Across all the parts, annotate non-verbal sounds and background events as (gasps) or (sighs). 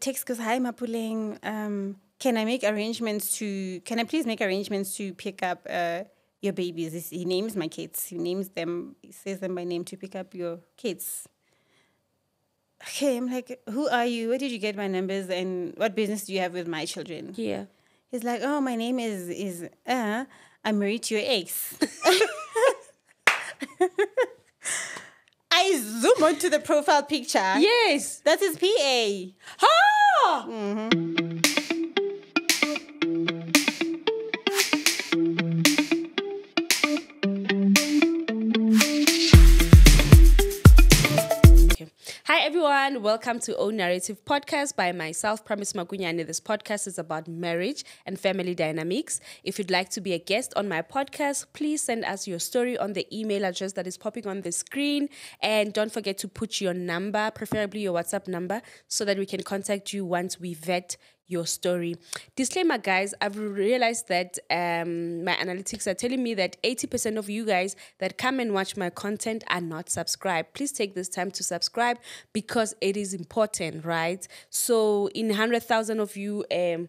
text goes, "Hi, Mapuleng. Um, can I make arrangements to? Can I please make arrangements to pick up uh, your babies?" He names my kids. He names them. He says them by name to pick up your kids. Okay, I'm like, who are you? Where did you get my numbers? And what business do you have with my children? Yeah. He's like, oh, my name is is uh, I'm married to your ex. (laughs) I zoom onto the profile picture. Yes. That's his PA. Ah! Okay. Everyone, welcome to Own Narrative Podcast by myself, Promise Magunyane. This podcast is about marriage and family dynamics. If you'd like to be a guest on my podcast, please send us your story on the email address that is popping on the screen. And don't forget to put your number, preferably your WhatsApp number, so that we can contact you once we vet your story. Disclaimer, guys, I've realized that um, my analytics are telling me that 80% of you guys that come and watch my content are not subscribed. Please take this time to subscribe because it is important, right? So, in 100,000 of you, um,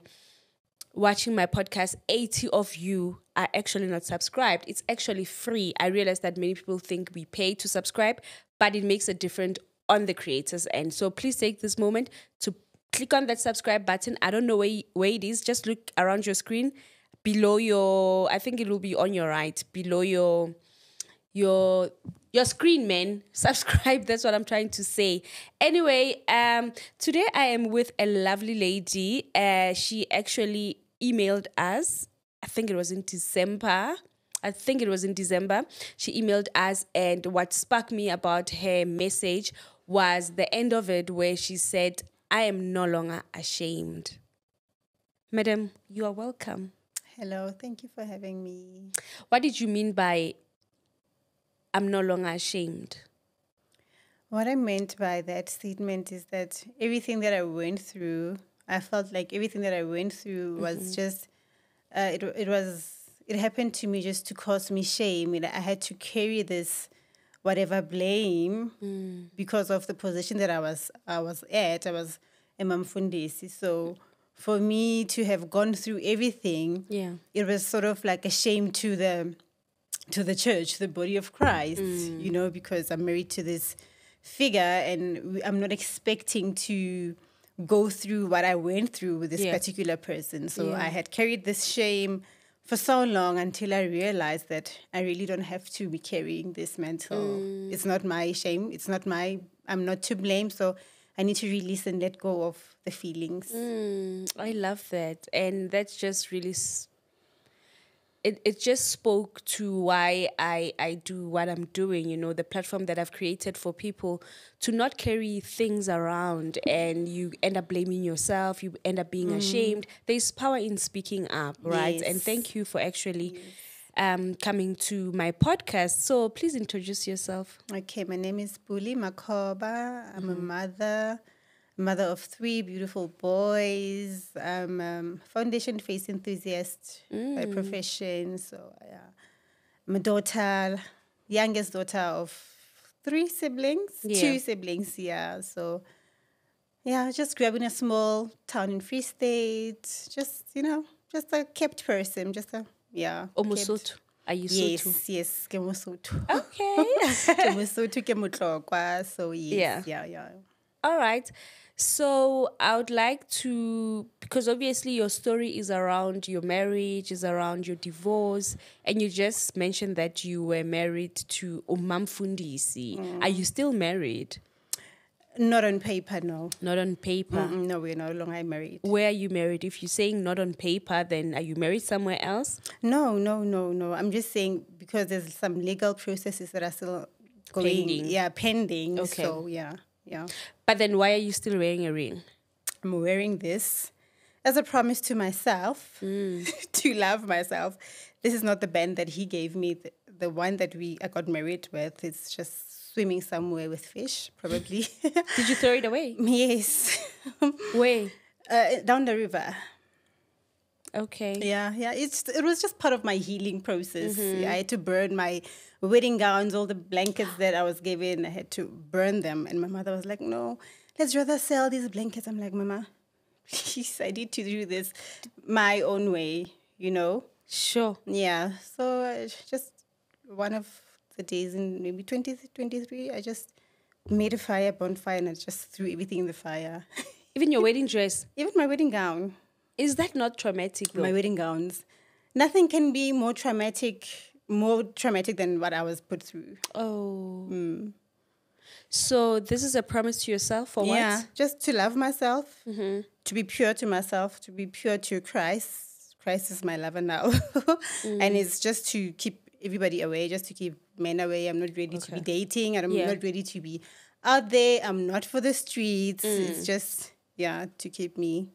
watching my podcast, 80 of you are actually not subscribed. It's actually free. I realize that many people think we pay to subscribe, but it makes a difference on the creators end. So please take this moment to click on that subscribe button. I don't know where, where it is. Just look around your screen. Below your, I think it will be on your right, below your your your screen man. (laughs) Subscribe. That's what i'm trying to say. Anyway um today i am with a lovely lady. Uh she actually emailed us i think it was in december. I think it was in December. She emailed us, and what sparked me about her message was the end of it, where she said, I am no longer ashamed. Madam, you are welcome. Hello, thank you for having me. What did you mean by I'm no longer ashamed? What I meant by that statement is that everything that I went through, I felt like everything that I went through was just, uh, it, it was, it happened to me just to cause me shame. And I had to carry this, whatever blame, hmm. because of the position that I was, I was at. I was a mamfundisi. So for me to have gone through everything, Yeah. it was sort of like a shame to the to the church, the body of Christ, hmm. you know, because I'm married to this figure and I'm not expecting to go through what I went through with this Yeah. particular person. So Yeah. I had carried this shame for so long until I realized that I really don't have to be carrying this mantle. It's not my shame. It's not my, I'm not to blame. So I need to release and let go of the feelings. Mm, I love that. And that's just really it, it just spoke to why I, I do what I'm doing, you know, the platform that I've created for people to not carry things around and you end up blaming yourself, you end up being ashamed. There's power in speaking up, right? And thank you for actually um, coming to my podcast. So please introduce yourself. Okay, my name is Buli Makoba. I'm a mother, mother of three beautiful boys. I'm um, foundation face enthusiast by profession. So yeah, I'm daughter, youngest daughter of three siblings, Yeah. two siblings. Yeah, so yeah, just grew up in a small town in Free State. Just you know, just a kept person. Just a yeah. Omosotho. Are you Yes, Sotho? yes, ke Mosotho. Okay. (laughs) ke ke Motlokwa, so yes, Yeah. yeah, yeah. All right. So I would like to, because obviously your story is around your marriage, is around your divorce, and you just mentioned that you were married to Umam Fundisi. Are you still married? Not on paper, no. Not on paper. Mm, No, we're no longer married. Where are you married? If you're saying not on paper, then are you married somewhere else? No, no, no, no. I'm just saying because there's some legal processes that are still going. Pending. Yeah, pending. Okay. So yeah, yeah. But then why are you still wearing a ring? I'm wearing this as a promise to myself (laughs) to love myself. This is not the band that he gave me. The, the one that we I got married with is just swimming somewhere with fish, probably. (laughs) Did you throw it away? (laughs) yes, Where? uh, down the river. Okay. Yeah, yeah. It's it was just part of my healing process. Mm-hmm. I had to burn my wedding gowns, all the blankets that I was given. I had to burn them, and my mother was like, "No, let's rather sell these blankets." I'm like, "Mama, (laughs) please, I decided to do this my own way, you know? Sure. Yeah. So uh, just one of the days in maybe 2023, I just made a fire, bonfire, and I just threw everything in the fire. (laughs) Even your wedding dress. Even my wedding gown. Is that not traumatic though? My wedding gowns. Nothing can be more traumatic, more traumatic than what I was put through. oh. Mm. So this is a promise to yourself for Yeah, what? just to love myself, mm-hmm. to be pure to myself, to be pure to Christ. Christ is my lover now. (laughs) and mm. it's just to keep everybody away, just to keep men away. I'm not ready to be dating, and I'm Yeah. not ready to be out there. I'm not for the streets. It's mm. just, yeah, to keep me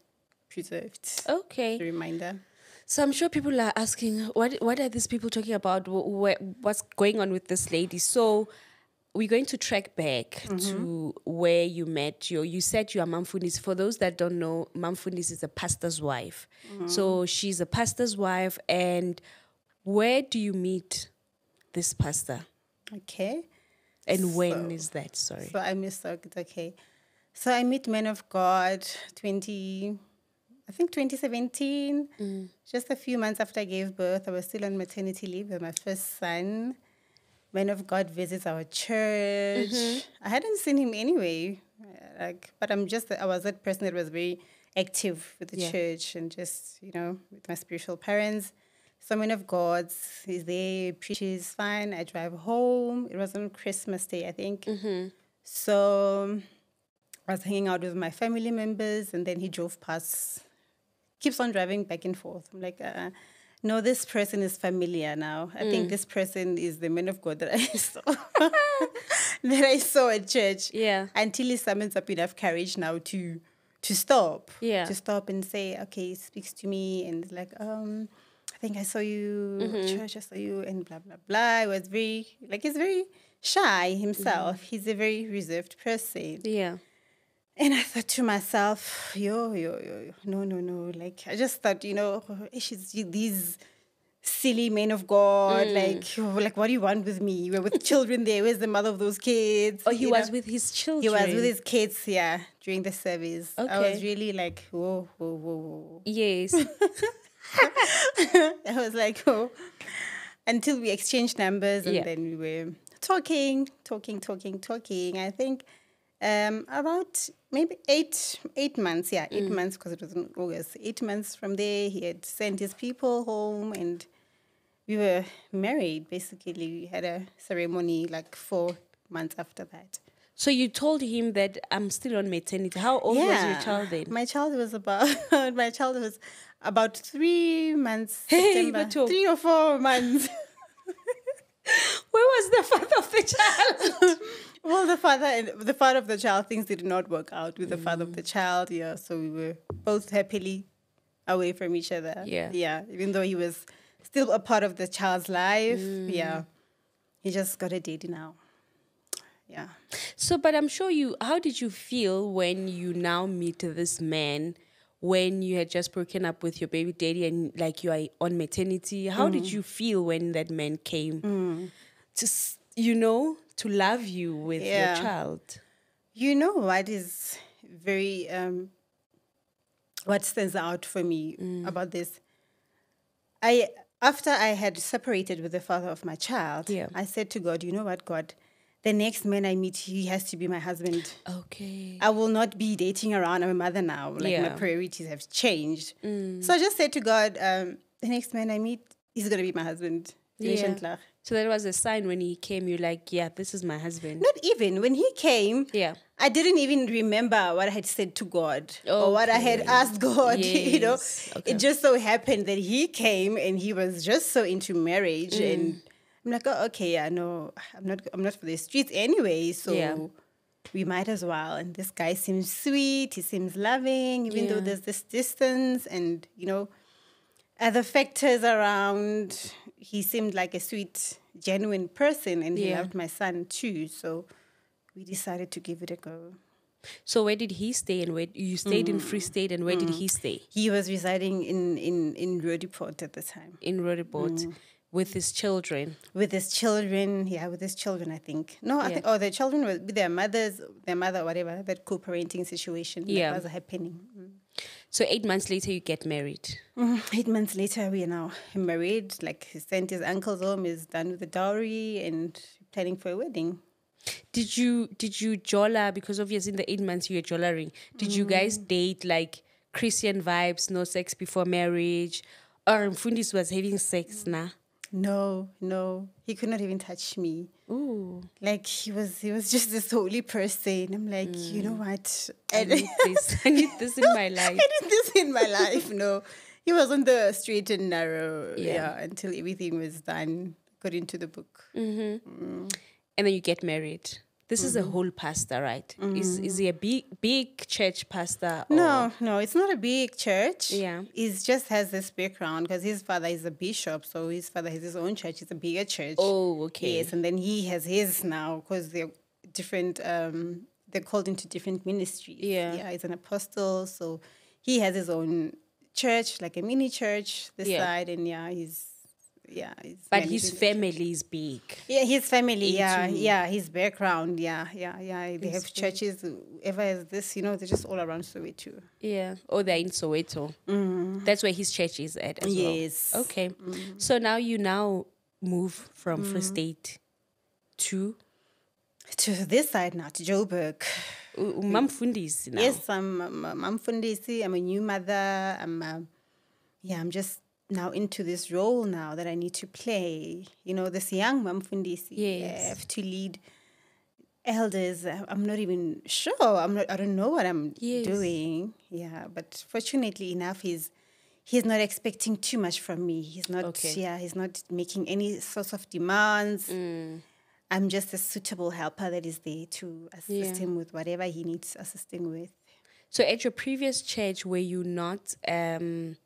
preserved. Okay. A reminder. So I'm sure people are asking, what what are these people talking about? Wh- wh- what's going on with this lady? So we're going to track back mm-hmm. to where you met your. You said you are Mamfunis. For those that don't know, Mamfunis is a pastor's wife. Mm-hmm. So she's a pastor's wife, and where do you meet this pastor? Okay. And when is that? Sorry. So I missed. Okay. So I meet Men of God 20, I think 2017. Mm. Just a few months after I gave birth, I was still on maternity leave with my first son. Men of God visits our church. Mm-hmm. I hadn't seen him anyway, like, but I'm just I was that person that was very active with the Yeah. church and just you know with my spiritual parents. So Men of God is there, preaches fine. I drive home. It was on Christmas Day, I think. Mm-hmm. So I was hanging out with my family members, and then he drove past, keeps on driving back and forth. I'm like, uh, no, this person is familiar now. I think this person is the man of God that I (laughs) saw, (laughs) that I saw at church. Yeah. Until he summons up enough courage now to to stop. Yeah. To stop and say, okay, he speaks to me, and like, um, I think I saw you Mm-hmm. church. I saw you, and blah blah blah. He was very like he's very shy himself. Mm-hmm. He's a very reserved person. Yeah. And I thought to myself, yo, yo, yo, yo, no, no, no. Like, I just thought, you know, she's these silly men of God. Mm. Like, like, what do you want with me? Were with children there. Where's the mother of those kids? Oh, he You was know? with his children. He was with his kids, yeah, during the service. Okay. I was really like, whoa, whoa, whoa, whoa. Yes. (laughs) I was like, oh, until we exchanged numbers and Yeah. then we were talking, talking, talking, talking. I think um, about maybe eight eight months, yeah, eight months because it was in August. Eight months from there, he had sent his people home and we were married. Basically, we had a ceremony like four months after that. so you told him that I'm still on maternity. How old was your child then? My child was about (laughs) my child was about three months. Hey, September, three or four months. (laughs) Where was the father of the child? (laughs) well, the father and the father of the child things did not work out with the father of the mm. child. Yeah, so we were both happily away from each other. Yeah. yeah. Even though he was still a part of the child's life. Mm. Yeah, he just got a daddy now. Yeah. So, but I'm sure you. How did you feel when you now meet this man? When you had just broken up with your baby daddy and like you are on maternity, how did mm. you feel when that man came to, s- you know, to love you with Yeah. your child? You know what is very um, what stands out for me about this? I after I had separated with the father of my child, Yeah. I said to God, you know what, God, the next man I meet, he has to be my husband. Okay. I will not be dating around. I'm a mother now. Like my priorities have changed. So I just said to God, um, the next man I meet, he's gonna be my husband. Yeah. So that was a sign when he came. You're like, yeah, this is my husband. Not even when he came. Yeah. I didn't even remember what I had said to God or what I had asked God. (laughs) You know, Okay. it just so happened that he came and he was just so into marriage, Mm. and I'm like, oh, okay, yeah, no, I'm not, I'm not for the streets anyway, so Yeah. we might as well. And this guy seems sweet, he seems loving, even though there's this distance and you know, other factors around. He seemed like a sweet, genuine person, and he Yeah. loved my son too. So we decided to give it a go. So where did he stay and where you stayed in mm. Free State and where did mm. he stay? He was residing in in in Roodepoort at the time. In Roodepoort. Mm. with his children. with his children. Yeah, with his children, I think. No, I Yeah. think. Oh, their children were with their mothers, their mother, whatever. That co-parenting situation. Yeah. that was happening. So eight months later, you get married. Mm, (laughs) Eight months later, we are now married. Like he sent his uncle's home, is done with the dowry, and planning for a wedding. Did you did you jolla because obviously in the eight months you were jollering? Did you guys Mm. date like Christian vibes, no sex before marriage, or Fundis was having sex Mm. now? No, no, he could not even touch me. Ooh, Like he was, he was just this holy person. I'm like, you mm. know what? I I need (laughs) this. I need this in my life. I need this in my life. No, he was on the straight and narrow. Yeah. Yeah, until everything was done according to the book. Mm-hmm. Mm. And then you get married. This is a Mm-hmm. whole pastor, right? Is is he a big big church pastor? or- No, no, it's not a big church. Yeah. he just has this background because his father is a bishop, so his father has his own church. It's a bigger church. Oh, okay. Yes, and then he has his now because they're different. Um, they're called into different ministries. Yeah. yeah, he's an apostle, so he has his own church, like a mini church this Yeah. side, and yeah, he's yeah, But his family is big. yeah, his family, yeah, into- yeah, his background, yeah, yeah, yeah. They have churches, whoever has this, you know, they're just all around Soweto. Yeah. Oh, they're in Soweto. That's where his church is at as. Yes. well. Okay. So now you now move from Mm-hmm. Free State to To this side now, to Joburg. Mam Fundis now. Yes, I'm, I'm, I'm I'm Fundisi. I'm a new mother. I'm, uh, yeah, I'm just now into this role now that I need to play. You know, this young Mam Fundisi. Yes. I have to lead elders. I'm not even sure. I'm not. I don't know what I'm Yes. doing. Yeah, but fortunately enough, he's he's not expecting too much from me. He's not. Okay. Yeah, he's not making any sorts of demands. Mm. I'm just a suitable helper that is there to assist Yeah. him with whatever he needs assisting with. So at your previous church, were you not um,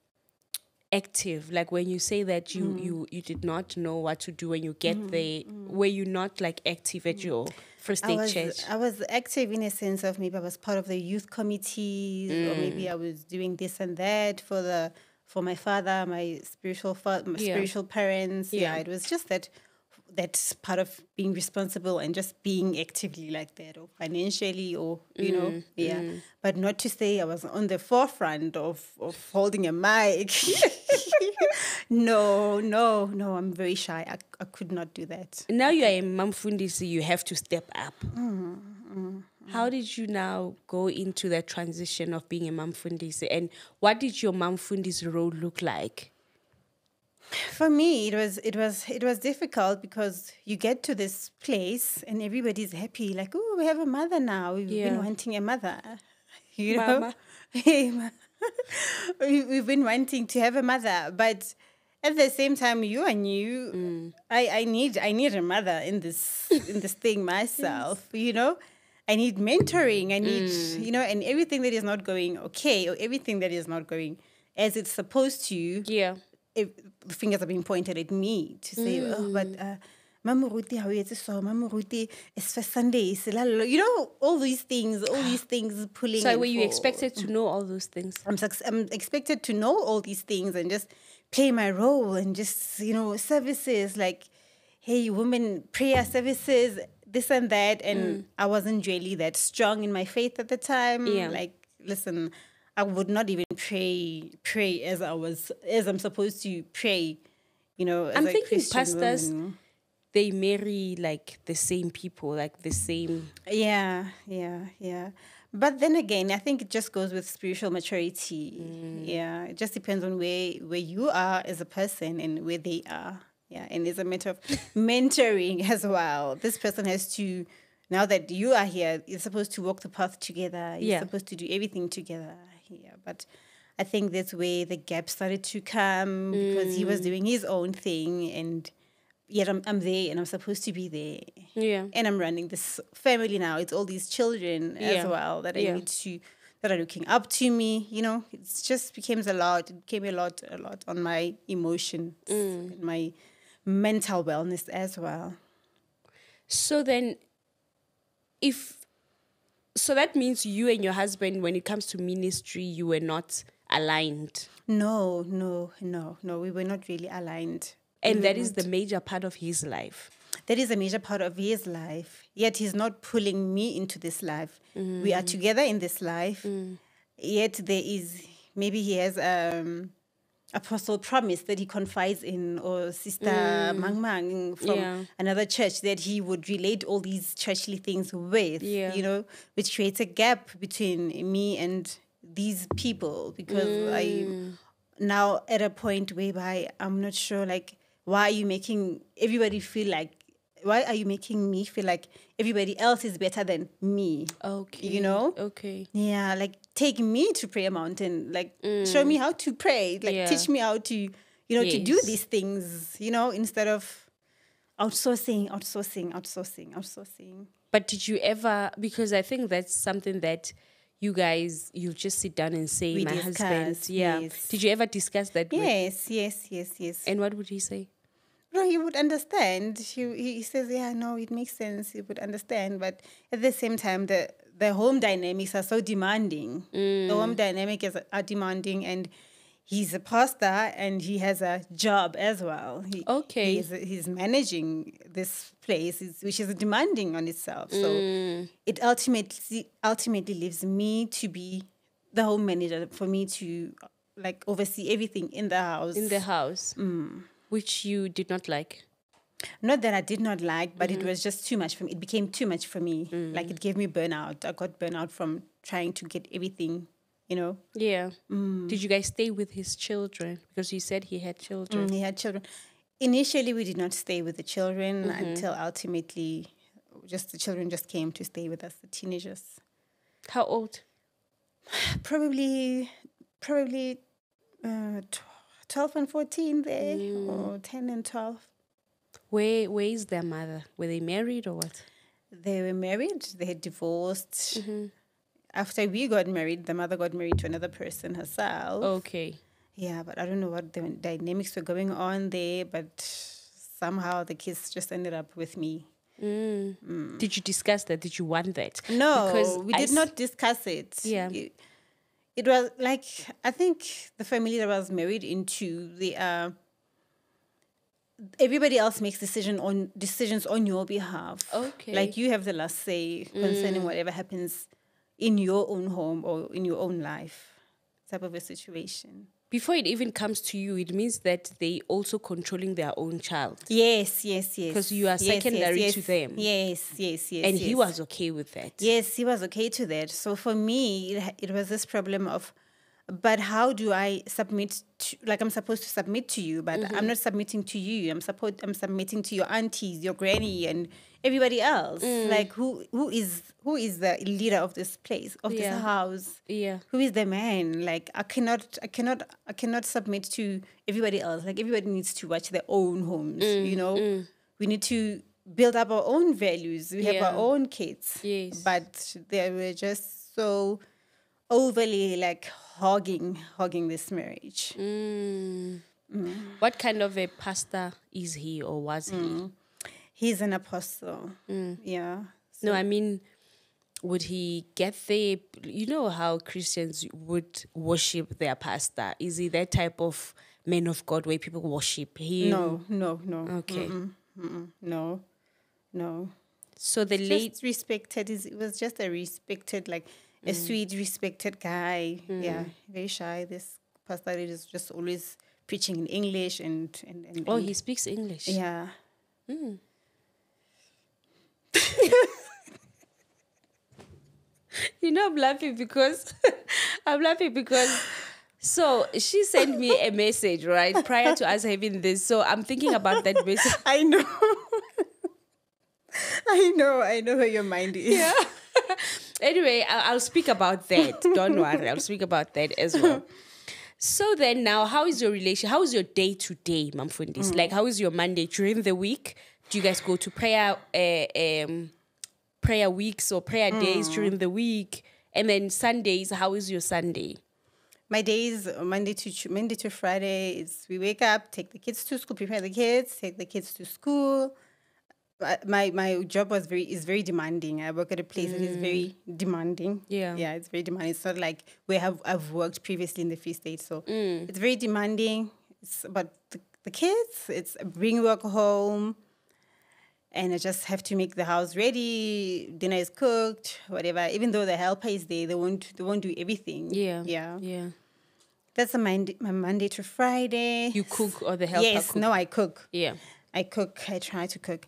active? Like when you say that you, Mm. you you did not know what to do when you get there, were you not like active at your First I was, church? I was active in a sense of maybe I was part of the youth committees, or maybe Mm. I was doing this and that for the for my father, my spiritual fa- my Yeah. spiritual parents. Yeah. Yeah. it was just that that's part of being responsible and just being actively like that, or financially, or you Mm, know, yeah. But not to say I was on the forefront of of holding a mic. (laughs) no, no, no. I'm very shy. I, I could not do that. now you are a Mamfundisi, you have to step up. Mm, How did you now go into that transition of being a Mamfundisi? And what did your Mamfundisi role look like? For me, it was it was it was difficult because you get to this place and everybody's happy, like, oh, we have a mother now. We've Yeah. been wanting a mother, (laughs) you know. Mama. (laughs) Hey, (laughs) we, we've been wanting to have a mother, but at the same time, you are new. Mm. I, I need I need a mother in this in this thing myself, you know. I need mentoring. I need Mm. you know, and everything that is not going okay or everything that is not going as it's supposed to Yeah. If the fingers are being pointed at me to say, oh, but Mm. uh, Mama Ruti, how is so? Mama Ruti, it's for Sundays. la, la, la." You know, all these things, all these (gasps) things pulling. So were you for- expected to know all those things? I'm, I'm expected to know all these things and just play my role and just, you know, services like, hey, women, prayer services, this and that. And I wasn't really that strong in my faith at the time. Mm. Yeah. Like, listen, I would not even pray pray as I was as I'm supposed to pray. You know, I'm thinking Christian pastors, woman. they marry like the same people, like the same. Yeah, yeah, yeah. But then again, I think it just goes with spiritual maturity. Mm. Yeah, it just depends on where where you are as a person and where they are. Yeah, and it's a matter of (laughs) mentoring as well. This person has to now that you are here, you're supposed to walk the path together. You're Yeah. supposed to do everything together. Yeah, but I think that's where the gap started to come because he was doing his own thing and yet I'm, I'm there and I'm supposed to be there Yeah. and I'm running this family now. It's all these children Yeah. as well that I Yeah. need to that are looking up to me. You know, it's just becomes a lot. It became a lot, a lot on my emotions, Mm. and my mental wellness as well. So then, if so, that means you and your husband, when it comes to ministry, you were not aligned. No, no, no, no. We were not really aligned. And that is the major part of his life. that is a major part of his life. Yet he's not pulling me into this life. We are together in this life. Yet there is maybe he has um apostle promise that he confides in or sister mm. Mang Mang mm, from Yeah. another church that he would relate all these churchly things with. Yeah. You know, which creates a gap between me and these people because mm. I now at a point whereby I'm not sure like why are you making everybody feel like why are you making me feel like everybody else is better than me? Okay. You know? Okay. Yeah, like take me to prayer mountain, like show mm. me how to pray, like Yeah. teach me how to, you know, to do these things, you know, instead of outsourcing, outsourcing, outsourcing, outsourcing. But did you ever because I think that's something that you guys you just sit down and say We my husband yeah yes. did you ever discuss that with, Yes, yes, yes, yes. and what would he say No, he would understand. He, he he says, yeah, no, it makes sense. He would understand. But at the same time, the, the home dynamics are so demanding. The home mm. dynamic is are demanding, and he's a pastor and he has a job as well. He, Okay. He's, he's managing this place, which is demanding on itself. So mm. it ultimately ultimately leaves me to be the home manager for me to like oversee everything in the house. in the house mm. which you did not like Not that I did not like, but it mm-hmm. was just too much for me. It became too much for me. Mm. Like it gave me burnout. I got burnout from trying to get everything, you know. yeah mm. did you guys stay with his children because you said he had children Mm, He had children. Initially, we did not stay with the children mm-hmm. until ultimately, just the children just came to stay with us, the teenagers. how old (sighs) Probably, probably uh, tw- 12 and 14 there, mm. or 10 and 12. Where where is their mother were they married or what They were married, they had divorced. Mm-hmm. After we got married, the mother got married to another person herself. okay Yeah, but I don't know what the dynamics were going on there, but somehow the kids just ended up with me. Mm. Mm. did you discuss that did you want that No, Because we I did s- not discuss it. Yeah. It, it was like, I think the family that I was married into, they are. Everybody else makes decision on decisions on your behalf. Okay. Like you have the last say concerning mm. whatever happens in your own home or in your own life, type of a situation. before it even comes to you it means that they also controlling their own child Yes, yes, yes. Because you are Yes, yes, secondary yes. to them. Yes, yes, yes. and he was okay with that Yes, he was okay to that. So for me, it, it was this problem of, but how do I submit? To, like I'm supposed to submit to you, but Mm-hmm. I'm not submitting to you. I'm support. I'm submitting to your aunties, your granny, and everybody else. Mm. Like who who is who is the leader of this place of Yeah. this house? yeah Who is the man? Like I cannot, I cannot, I cannot submit to everybody else. Like everybody needs to watch their own homes. Mm, you know, we need to build up our own values. We have our own kids. Yes. But they were just so overly like hogging, hogging this marriage. Mm. what kind of a pastor is he or was he Mm. He's an apostle. Mm. Yeah. No, I mean, would he get there? You know how Christians would worship their pastor. Is he that type of man of God where people worship him? No, no, no. Okay. Mm-mm, mm-mm, no, no. So the late. respected. He's- It was just a respected, like Mm. A mm. sweet, respected guy. Mm. Yeah, very shy. This pastor is just always preaching in English and and, and Oh, and- he speaks English. yeah. Mm. (laughs) You know, I'm laughing because (laughs) I'm laughing because. So she sent me a message right prior to us having this. So I'm thinking about that (laughs) message. I know. I know. I know where your mind is. Yeah. Anyway, I- I'll speak about that. (laughs) Don't worry, I'll speak about that as well. So then, now, how is your relation? How is your day to day, Mamfundis? Like, how is your Monday during the week? Do you guys go to prayer, uh, um, prayer weeks or prayer days during the week? And then Sundays, how is your Sunday? My days Monday to Monday to Friday is we wake up, take the kids to school, prepare the kids, take the kids to school. My my job was very is very demanding. I work at a place that is mm. very demanding. Yeah. yeah, it's very demanding. It's not like where have I've worked previously in the Free State, so mm. it's very demanding. It's but the, the kids. It's bring work home, and I just have to make the house ready. Dinner is cooked, whatever. Even though the helper is there, they won't they won't do everything. Yeah. yeah. Yeah. That's a Monday, my Monday to Friday. You cook or the helper yes, cook? no, I cook. Yeah. I cook. I try to cook.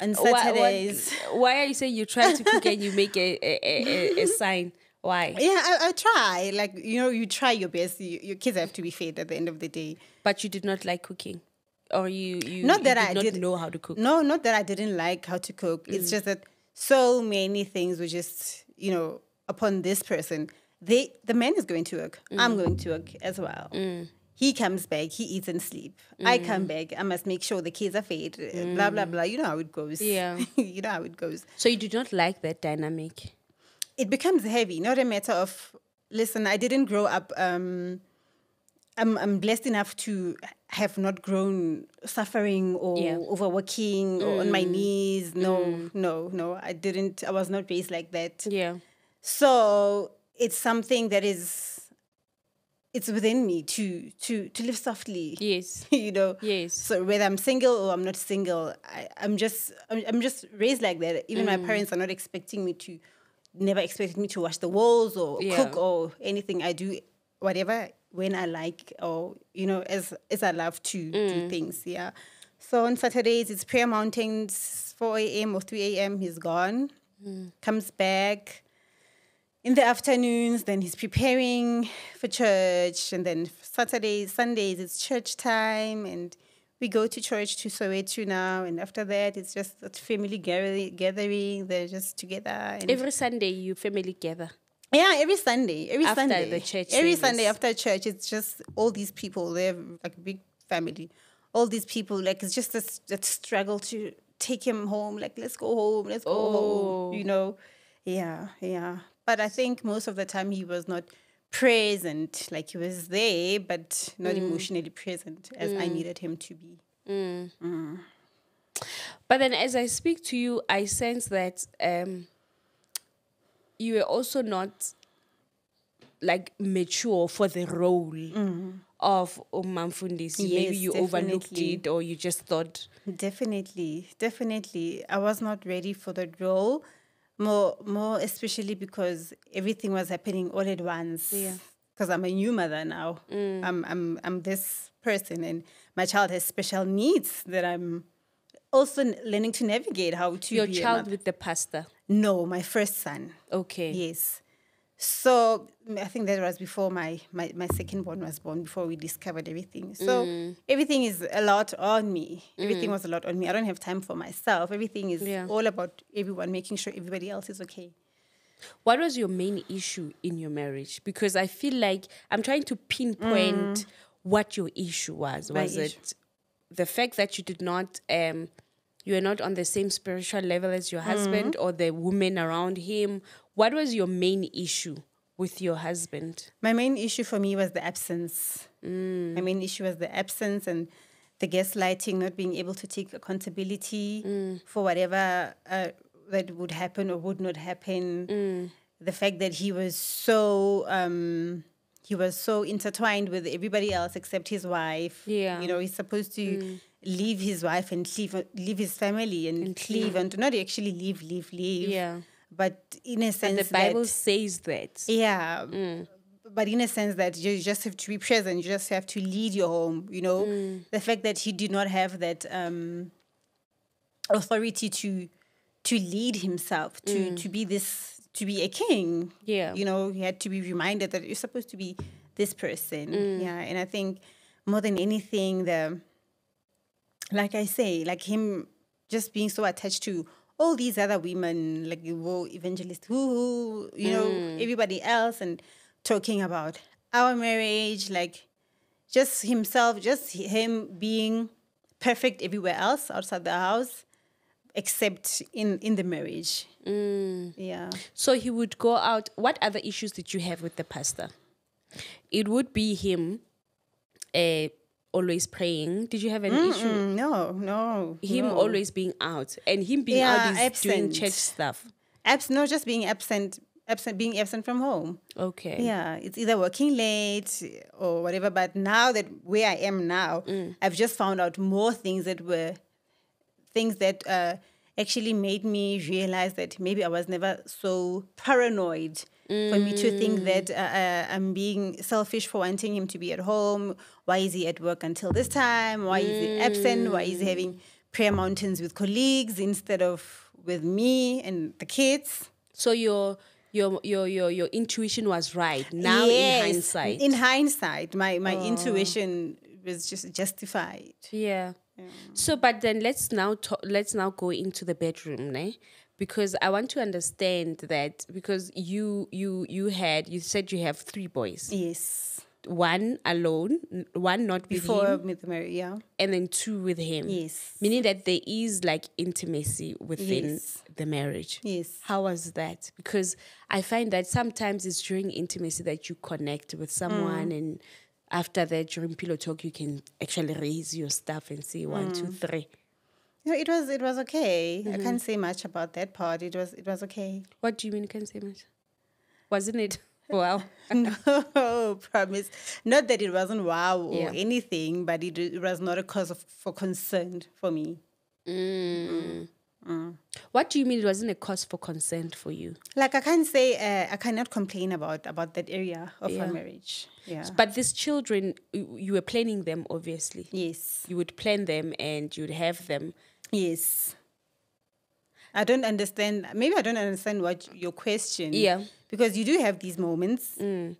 On Why, what- Saturdays. (laughs) why are you saying you try to cook and you make a, a, a, a, (laughs) sign? Why? Yeah, I, I try. Like you know, you try your best. You, your kids have to be fed at the end of the day. But you did not like cooking, or you you Not you that did I not did- know how to cook. No, not that I didn't like how to cook. Mm. It's just that so many things were just you know upon this person. They the man is going to work. I'm Mm. going to work as well. He comes back. He eats and sleep. I come Mm. back. I must make sure the kids are fed. Blah blah blah. You know how it goes. Yeah. (laughs) you know how it goes. So you do not like that dynamic. it becomes heavy, not a matter of listen, I didn't grow up um I'm I'm blessed enough to have not grown suffering or Yeah. Mm. overworking or on my knees. No, no, no. I didn't I was not raised like that. Yeah. So it's something that is it's within me to to to live softly. Yes. (laughs) you know. Yes. So whether I'm single or I'm not single, I, I'm just I'm, I'm just raised like that. Even Mm. my parents are not expecting me to, never expected me to wash the walls or Yeah. cook or anything. I do whatever when I like or you know as as I love to Mm. do things. Yeah. So on Saturdays it's prayer mountains, 4 a.m. or 3 a.m. He's gone, Mm. comes back in the afternoons, then he's preparing for church, and then Saturdays, Sundays, it's church time, and we go to church to Soweto now, and after that, it's just a family gathering. gathering. They're just together. And Every Sunday you family gather. yeah, every Sunday, every After Sunday, the church every service. Sunday after church, it's just all these people. They're like a big family. All these people, like it's just that struggle to take him home. Like let's go home, let's go Oh. home. You know, yeah, yeah. But I think most of the time he was not present. Like he was there, but not Mm. emotionally present as I needed him to be. But then, as I speak to you, I sense that um, you were also not like mature for the role of Umamfundisi. Maybe Yes, you overlooked it, or you just thought, Definitely, definitely. I was not ready for the role, more, more especially because everything was happening all at once. Yeah. Because I'm a new mother now. Mm. I'm, I'm, I'm this person, and my child has special needs that I'm also learning to navigate how to. your be child with the pastor. No, my first son. Okay. Yes. So mm, I think that was before my, my, my second born was born, before we discovered everything. So Mm. everything is a lot on me. Everything was a lot on me. I don't have time for myself. Everything is Yeah. all about everyone, making sure everybody else is okay. What was your main issue in your marriage? Because I feel like I'm trying to pinpoint what your issue was. Mm. My Was issue. it the fact that you did not, um, you were not on the same spiritual level as your husband Mm-hmm. or the women around him? What was your main issue with your husband? My main issue for me was the absence. My main issue was the absence and the gaslighting, not being able to take accountability for whatever uh, that would happen or would not happen. The fact that he was so um, he was so intertwined with everybody else except his wife. Yeah. you know, he's supposed to leave his wife and leave leave his family and, leave and not actually leave, leave, leave. Yeah. But in a sense, And the Bible that, says that. yeah. Mm. But in a sense that you just have to be present, you just have to lead your home, you know. Mm. The fact that he did not have that um, authority to to lead himself, to mm. to be this to be a king. Yeah. You know, he had to be reminded that you're supposed to be this person. Yeah. And I think more than anything, the like I say, like him just being so attached to all these other women, like Wo evangelist, who, who you know, everybody else, and talking about our marriage, like just himself, just him being perfect everywhere else outside the house, except in in the marriage. Yeah. So he would go out. What other issues did you have with the pastor? It would be him uh, always praying. Did you have an issue? Mm, no, no. Him no. always being out and him being Yeah, out is doing absent. church stuff. Abs- not just being absent absent, being absent from home. Okay. Yeah, it's either working late or whatever. But now that where I am now, I've just found out more things that were things that uh, actually made me realize that maybe I was never so paranoid for me to think that uh, uh, I'm being selfish for wanting him to be at home. Why is he at work until this time? Why is he absent? Why is he having prayer mountains with colleagues instead of with me and the kids? So your your your your your intuition was right. Now in hindsight. In hindsight, my, my intuition was just justified. Yeah. So, but then let's now talk, let's now go into the bedroom, ne? Because I want to understand that because you you you had you said you have three boys, Yes. one alone, one not with Before him, with Mary, yeah. and then two with him. Yes. Meaning that there is like intimacy within Yes. the marriage. Yes. How was that? Because I find that sometimes it's during intimacy that you connect with someone, Mm. and after that, during pillow talk, you can actually raise your stuff and say one, two, Mm. three. No, it was it was okay. Mm-hmm. I can't say much about that part. It was it was okay. What do you mean you can't say much? Wasn't it? (laughs) Wow. (laughs) no, promise. Not that it wasn't wow or Yeah. anything, but it, it was not a cause of, for concern for me. What do you mean it wasn't a cause for consent for you? Like I can't say uh, I cannot complain about about that area of Yeah. our marriage. Yeah. But these children, you you were planning them, obviously. yes. You would plan them and you'd have them. Yes. I don't understand. Maybe I don't understand what your question. Yeah. Because you do have these moments, Mm.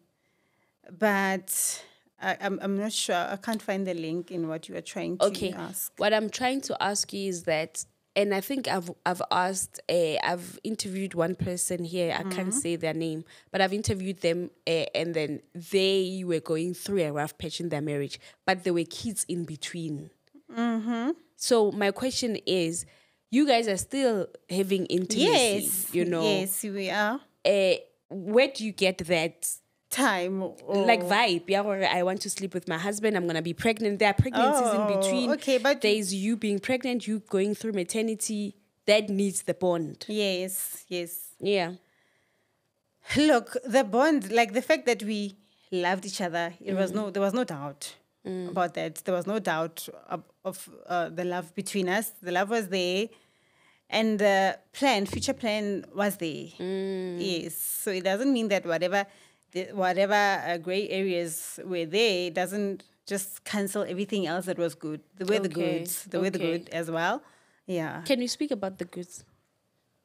but I, I'm I'm not sure. I can't find the link in what you are trying to Okay. ask. What I'm trying to ask you is that, and I think I've I've asked, uh, I've interviewed one person here. I can't say their name, but I've interviewed them, uh, and then they were going through a rough patch in their marriage, but there were kids in between. So my question is, you guys are still having intimacy, Yes. you know? Yes, we are. Uh, where do you get that? Time or like vibe. Yeah, or I want to sleep with my husband. I'm gonna be pregnant. There are pregnancies in Oh, between. okay, but- there's you being pregnant, you going through maternity. That needs the bond. Yes, yes. Yeah. Look, the bond, like the fact that we loved each other, it was Mm. no, there was no doubt about that. There was no doubt of, of uh, the love between us. The love was there, and the plan, future plan, was there. Mm. Yes, so it doesn't mean that whatever, the, whatever uh, gray areas were there, doesn't just cancel everything else that was good. The Okay, goods, there were the good as well. Yeah. Can you speak about the goods?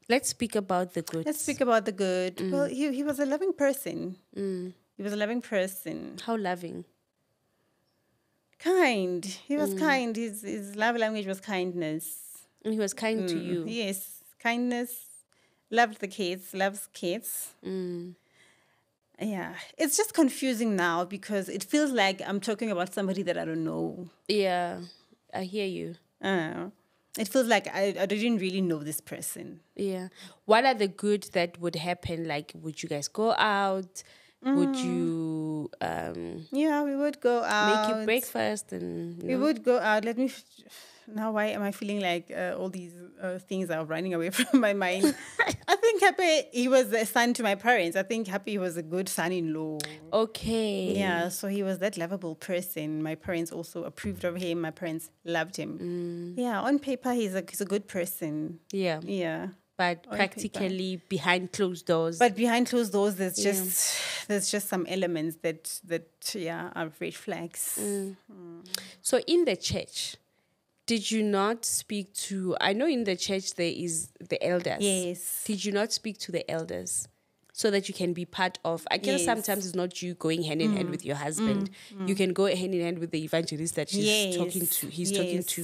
Let's speak about the good. Let's speak about the good. Mm. Well, he, he was a loving person. He was a loving person. How loving. Kind. He Mm. was kind. His, his love language was kindness. And he was kind to you. Yes, kindness. Loved the kids, loves kids. Mm. Yeah. It's just confusing now because it feels like I'm talking about somebody that I don't know. Yeah. I hear you. Uh, it feels like I, I didn't really know this person. Yeah. What are the good that would happen? Like, would you guys go out? Would Mm. you um, Yeah, we would go out. make you breakfast and you We know? would go out. Let me. F- now, why am I feeling like uh, all these uh, things are running away (laughs) from my mind? (laughs) I think Happy, he was a son to my parents. I think Happy was a good son in law. Okay. Yeah, so he was that lovable person. My parents also approved of him. My parents loved him. Yeah, on paper, he's a, he's a good person. Yeah. Yeah. But paper. practically behind closed doors. But behind closed doors, there's just there's just some elements that that yeah are red flags. so in the church, did you not speak to I know in the church there is the elders. Yes. Did you not speak to the elders? So that you can be part of I guess Yes. sometimes it's not you going hand in hand with your husband. You can go hand in hand with the evangelist that she's talking to he's talking to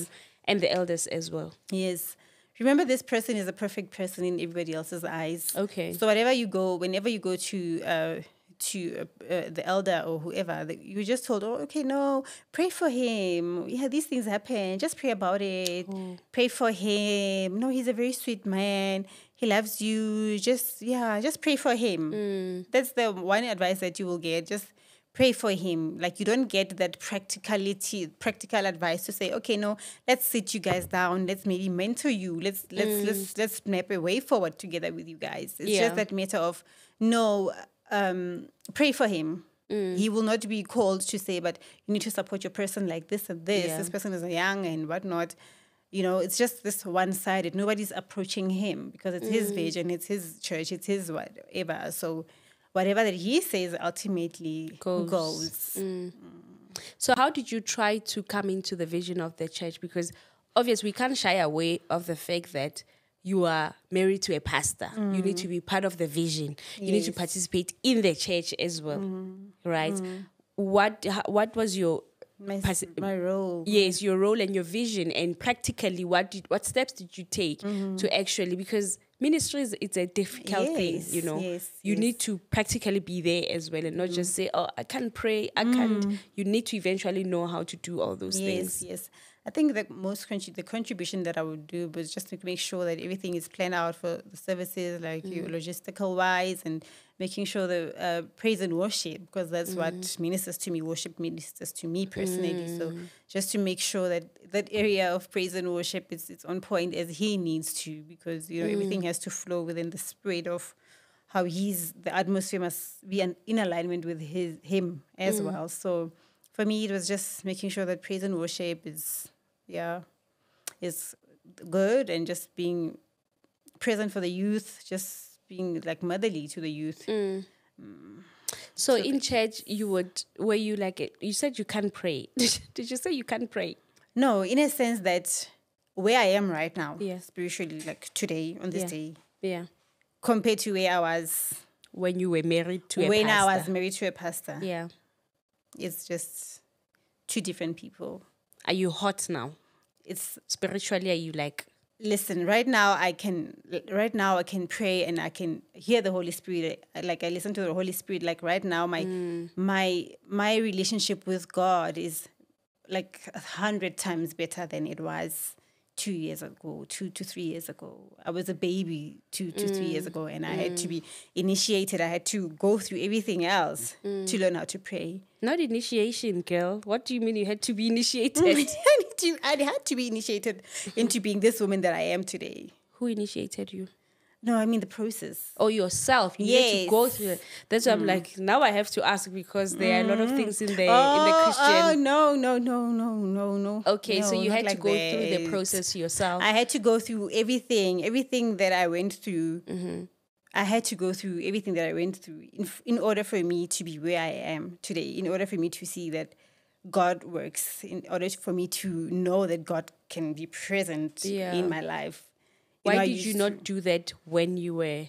and the elders as well. Yes. Remember, this person is a perfect person in everybody else's eyes. Okay. So whatever you go, whenever you go to uh, to uh, uh, the elder or whoever, you just told, oh, okay, no, pray for him. Yeah, these things happen. Just pray about it. Pray for him. No, he's a very sweet man. He loves you. Just yeah, just pray for him. That's the one advice that you will get. Just pray for him. Like you don't get that practicality, practical advice to say, okay, no, let's sit you guys down. Let's maybe mentor you. Let's let's let's let's map a way forward together with you guys. It's Yeah. just that matter of no, um, pray for him. Mm. He will not be called to say, but you need to support your person like this and this. Yeah. This person is young and whatnot. You know, it's just this one sided. Nobody's approaching him because it's Mm. his vision, it's his church, it's his whatever. So, whatever that he says ultimately Goes. goes. So how did you try to come into the vision of the church? Because obviously we can't shy away of the fact that you are married to a pastor. You need to be part of the vision. You need to participate in the church as well, mm-hmm. right? Mm-hmm. What what was your My, Pas- my role. yes your role and your vision and practically what did what steps did you take mm-hmm. to actually because ministry is it's a difficult thing you know yes, you yes. need to practically be there as well and not just mm. say oh i can't pray i can't mm. you need to eventually know how to do all those things. Yes, yes. I think the most contri- the contribution that I would do was just to make sure that everything is planned out for the services, like you mm. logistical wise, and making sure the uh, praise and worship, because that's what mm. ministers to me. Worship ministers to me personally. So mm. just to make sure that that area of praise and worship is it's on point as he needs to, because you know everything has to flow within the spirit of how he's the atmosphere must be an, in alignment with his him as well. So for me, it was just making sure that praise and worship is yeah is good and just being present for the youth, just being like motherly to the youth. Mm. Mm. so in church you would were you like it you said you can't pray. (laughs) Did you say you can't pray? No, in a sense that where I am right now, Yeah. spiritually, like today on this Yeah. day, yeah. compared to where I was when you were married to a when I was married to a pastor, yeah it's just two different people. are you hot now? It's spiritually are you like listen right now i can right now i can pray and i can hear the holy spirit. Like i listen to the holy spirit. Like right now my mm. my my relationship with god is like a hundred times better than it was two years ago two to three years ago. I was a baby two to three years mm. ago and i had to mm. be initiated. I had to go through everything else mm. to learn how to pray. Not initiation girl. What do you mean you had to be initiated? (laughs) I, need to, I had to be initiated into being this woman that i am today. Who initiated you no i mean the process or yourself you need to go through it that's why i'm like now i have to ask because there are a lot of things in the in the Oh, christian Oh no, no, no, no, no, no. okay so you had to like go through the process yourself I had to go through everything, everything that I went through. Mm-hmm. I had to go through everything that I went through in, in order for me to be where I am today. In order for me to see that God works. In order for me to know that God can be present Yeah. in my life. Why know, did you not do that when you were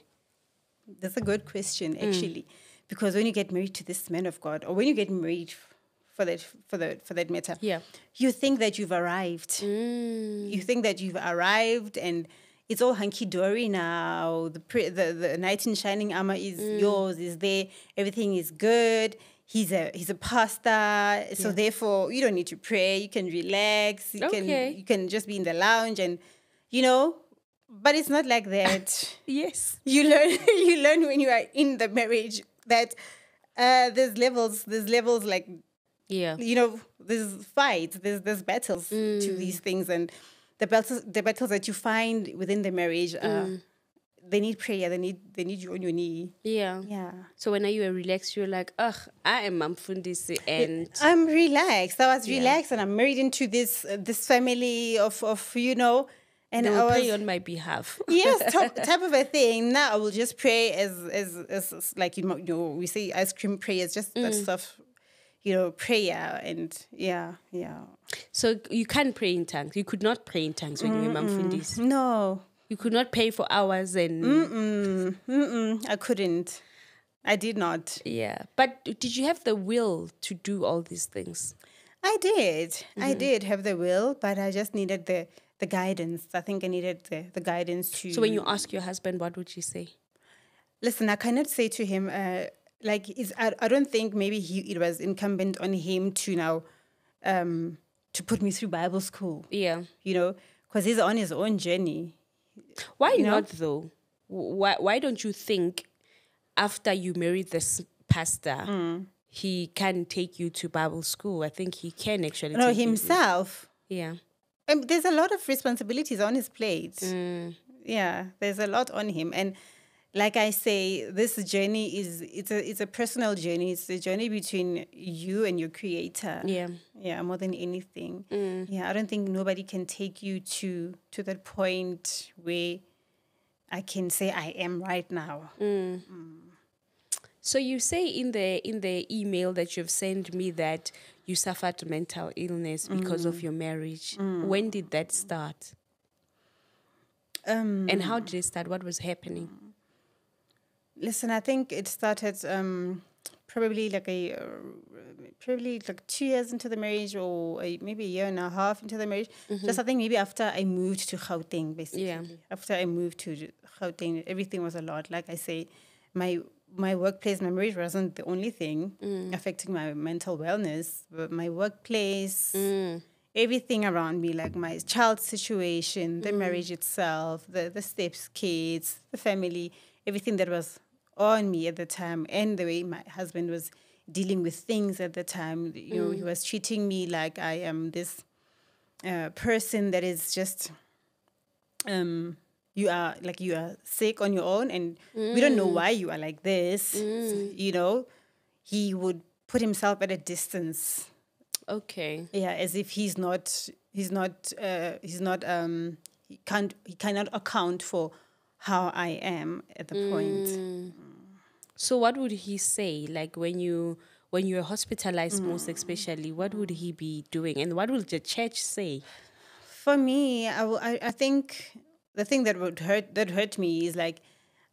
That's a good question, Mm. actually, because when you get married to this man of God, or when you get married, for that for that for that matter, Yeah. you think that you've arrived. Mm. You think that you've arrived, and it's all hunky dory now. The, pre- the the knight in shining armor is Mm. yours. Is there? Everything is good. He's a he's a pastor, so therefore you don't need to pray. You can relax. You Okay. can you can just be in the lounge, and you know. But it's not like that. (laughs) Yes. You learn (laughs) you learn when you are in the marriage that uh, there's levels there's levels like yeah. you know there's fights there's there's battles to these things. And the battles the battles that you find within the marriage uh, they need prayer they need they need you on your knee. Yeah. Yeah. So when you were relaxed you're like ugh i am mamfundisi and i'm relaxed. I was relaxed and i'm married into this uh, this family of of you know and they I will was, pray on my behalf (laughs) yes, type, type of a thing. Now I will just pray as as, as, as like you know, you know we say ice cream prayers, just that stuff, you know, prayer and yeah, yeah. so you can't pray in tongues you could not pray in tongues when you were mamfundisi No, you could not pray for hours and mm, mm-mm, I couldn't. I did not. yeah but did you have the will to do all these things I did. I did have the will, but I just needed the the guidance. I think I needed the the guidance to. so when you ask your husband what would you say Listen, I cannot say to him, uh, like, is I, I don't think maybe he it was incumbent on him to now, um, to put me through Bible school. yeah You know, because he's on his own journey. Why You know? not though? Why why don't you think after you married this pastor, Mm. he can take you to Bible school? I think he can actually. No, take you- himself. Yeah. Um, there's a lot of responsibilities on his plate. Mm. Yeah, there's a lot on him, and like I say, this journey is it's a it's a personal journey. It's a journey between you and your creator. Yeah. Yeah, more than anything. Yeah, I don't think nobody can take you to to that point where I can say I am right now. So you say in the in the email that you've sent me that you suffered mental illness because of your marriage. When did that start? Um, And how did it start? What was happening? Listen, I think it started um, probably like a uh, probably like two years into the marriage, or a, maybe a year and a half into the marriage. Just I think maybe after I moved to Gauteng, basically. Yeah. After I moved to Gauteng, everything was a lot. Like I say, my my workplace, marriage wasn't the only thing affecting my mental wellness, but my workplace. Everything around me, like my child situation, the marriage itself, the, the steps, kids, the family, everything that was on me at the time and the way my husband was dealing with things at the time. You know, he was treating me like I am this uh, person that is just um you are like you are sick on your own and we don't know why you are like this. You know, he would put himself at a distance Okay. yeah as if he's not he's not uh, he's not um he can't he cannot account for how i am at the point So what would he say? Like when you when you were hospitalized most especially, what would he be doing? And what would the church say? for me I, w- I, I think the thing that would hurt that hurt me is like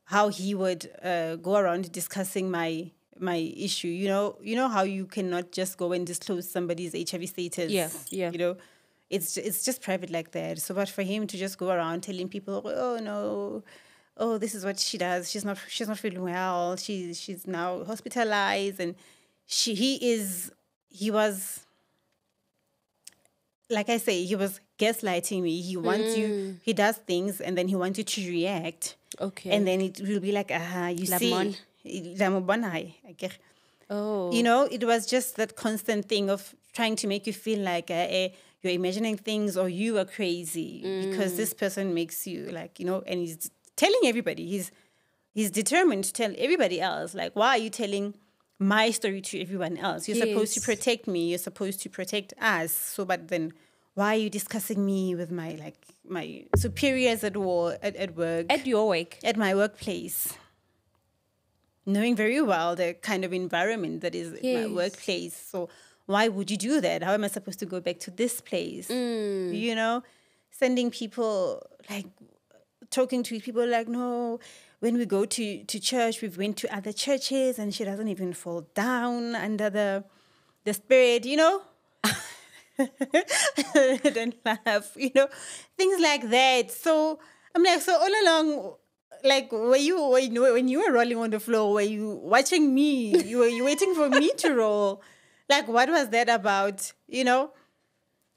how he would uh, go around discussing my my issue. You know you know how you cannot just go and disclose somebody's hiv status Yeah, yeah. you know? It's it's just private like that. So but for him to just go around telling people oh no oh this is what she does. She's not she's not feeling well. She she's now hospitalized. And she he is he was like I say, he was gaslighting me. He wants you, he does things and then he wants you to react. Okay. And then it will be like, ah, you Lamon. see. Guess. oh. You know, it was just that constant thing of trying to make you feel like uh, eh, you're imagining things or you are crazy because this person makes you like, you know, and he's telling everybody, he's he's determined to tell everybody else, like, why are you telling my story to everyone else? You're supposed to protect me, you're supposed to protect us. So, but then why are you discussing me with my like my superiors at war at, at work? At your work. at my workplace, knowing very well the kind of environment that is in my workplace. So why would you do that? How am I supposed to go back to this place? Mm. You know, sending people like talking to people like, no, when we go to, to church, we've went to other churches and she doesn't even fall down under the the spirit, you know? (laughs) (laughs) Don't laugh, you know, things like that. So I'm like, so all along, like, were you when you when you were rolling on the floor, were you watching me? You were you waiting for me to roll? Like, what was that about? You know,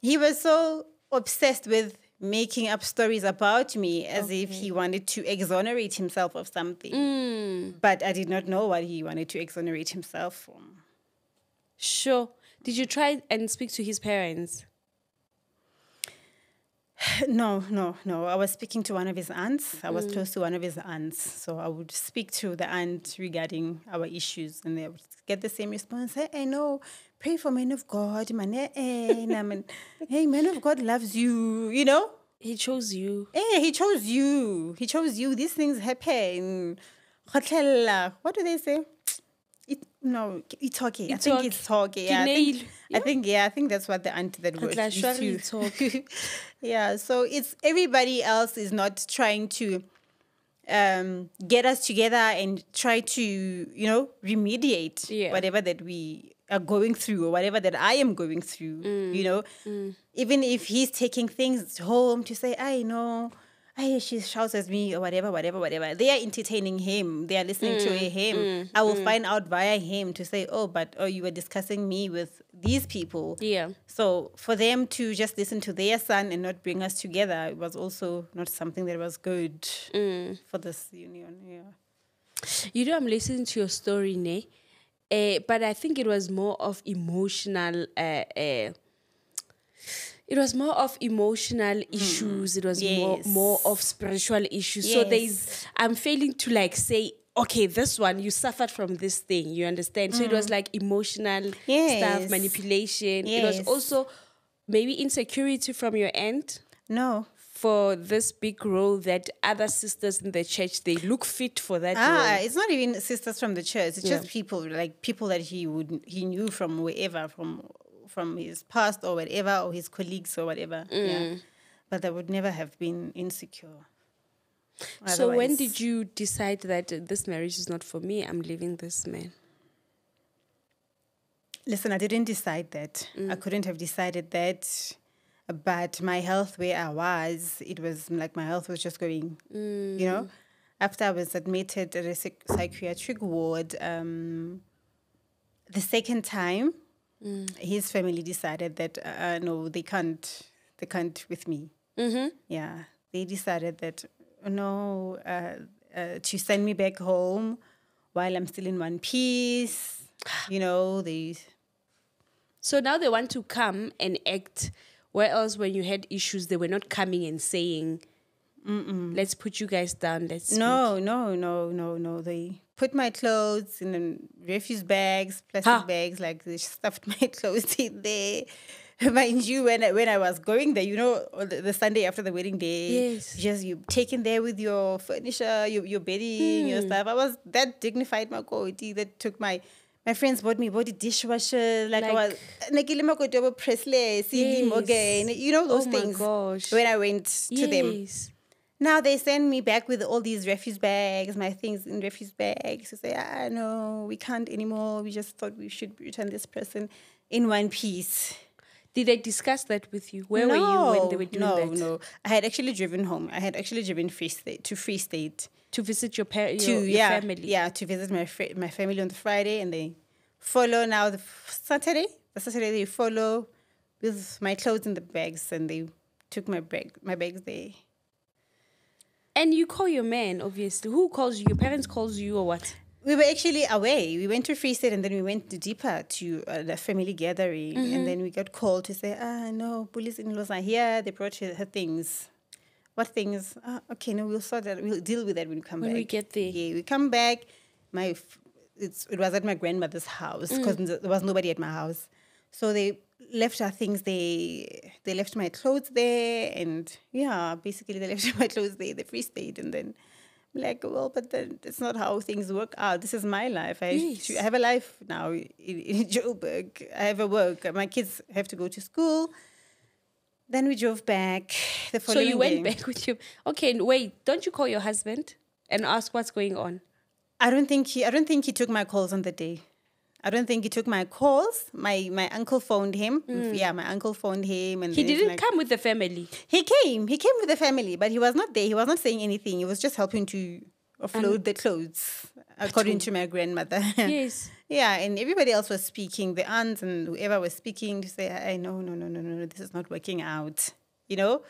he was so obsessed with making up stories about me as if he wanted to exonerate himself of something. Mm. But I did not know what he wanted to exonerate himself from. Sure. Did you try and speak to his parents? (sighs) No, no, no. I was speaking to one of his aunts. I was close to one of his aunts. So I would speak to the aunt regarding our issues and they would get the same response. Hey, I know. Pray for men of God. Man, eh, eh, man. Hey, man (laughs) of God loves you, you know? He chose you. Hey, he chose you. He chose you. These things happen. What do they say? It, no, it's okay. I think it's okay. Yeah, I think, Kinale. I think yeah, I think that's what the auntie that wrote to. (laughs) yeah, so it's everybody else is not trying to um, get us together and try to you know remediate Yeah. whatever that we are going through or whatever that I am going through. You know, even if he's taking things home to say, I know. Hey, she shouts at me or whatever, whatever, whatever. They are entertaining him. They are listening to him. I will find out via him to say, oh, but oh, you were discussing me with these people. Yeah. So for them to just listen to their son and not bring us together, it was also not something that was good for this union. Yeah. You know, I'm listening to your story, ne? Uh, but I think it was more of emotional. Uh, uh, it was more of emotional issues. It was more Yes. more of spiritual issues. So there's I'm failing to like say, okay, this one you suffered from this thing. You understand? So it was like emotional stuff, Yes. manipulation. It was also maybe insecurity from your end No. for this big role that other sisters in the church they look fit for that Ah, role. it's not even sisters from the church. It's Yeah. just people like people that he would he knew from wherever, from from his past or whatever, or his colleagues or whatever. Yeah. Mm. But they would never have been insecure. So when did you decide that this marriage is not for me? I'm leaving this man. Listen, I didn't decide that. I couldn't have decided that. But my health, where I was, it was like my health was just going, you know. After I was admitted at a psychiatric ward, um, the second time, his family decided that uh, no, they can't, they can't with me. Mm-hmm. Yeah, they decided that no, uh, uh, to send me back home while I'm still in one piece. You know, they So now they want to come and act. Where else, when you had issues, they were not coming and saying, "Let's put you guys down." Let's No, no, no, no, no. They put my clothes in refuse bags, plastic Ha. bags, like they stuffed (laughs) my clothes in there. Mind you, when I, when I was going there, you know, the, the Sunday after the wedding day, Yes. just you taken there with your furniture, your, your bedding, Hmm. your stuff. I was that dignified, my makoti that took my. My friends bought me body dishwasher, like, I was Like- Nakile makoti Presley, CD Yes. Morgan, you know those Oh my things. gosh. When I went to them, Yes. Now they send me back with all these refuse bags, my things in refuse bags to say, ah, no, we can't anymore. We just thought we should return this person in one piece. Did they discuss that with you? Where were you when they were doing no, that? No, no. I had actually driven home. I had actually driven free state to Free State To visit your, par- your, your yeah, family. yeah, to visit my fr- my family on the Friday, and they follow now the f- Saturday. The Saturday they follow with my clothes in the bags, and they took my bag my bags there. And you call your man, obviously. Who calls you? Your parents calls you or what? We were actually away. We went to Free State and then we went to deeper to uh, the family gathering. And then we got called to say, ah, no, police in laws are here. They brought her, her things. What things? Ah, okay, no, we'll sort that. We'll deal with that when we come When back. we get there. Yeah, we come back. My, f- it's, it was at my grandmother's house because there was nobody at my house. So they left our things. They they left my clothes there, and yeah, basically they left (laughs) my clothes there, the Free State, and then I'm like, well, but then it's not how things work out. This is my life. I, Yes. I have a life now in, in (laughs) Joburg. I have a work. My kids have to go to school. Then we drove back the So you went day. back with your. Okay, wait. Don't you call your husband and ask what's going on? I don't think he. I don't think he took my calls on the day. I don't think he took my calls. My my uncle phoned him. Hmm. Yeah, my uncle phoned him, and. He didn't like- come with the family. He came. He came with the family, but he was not there. He was not saying anything. He was just helping to offload the clothes, according to my grandmother. (laughs) Yes. yeah, and everybody else was speaking. The aunts and whoever was speaking to say, "I no, no, no, no, no, no. This is not working out." You know.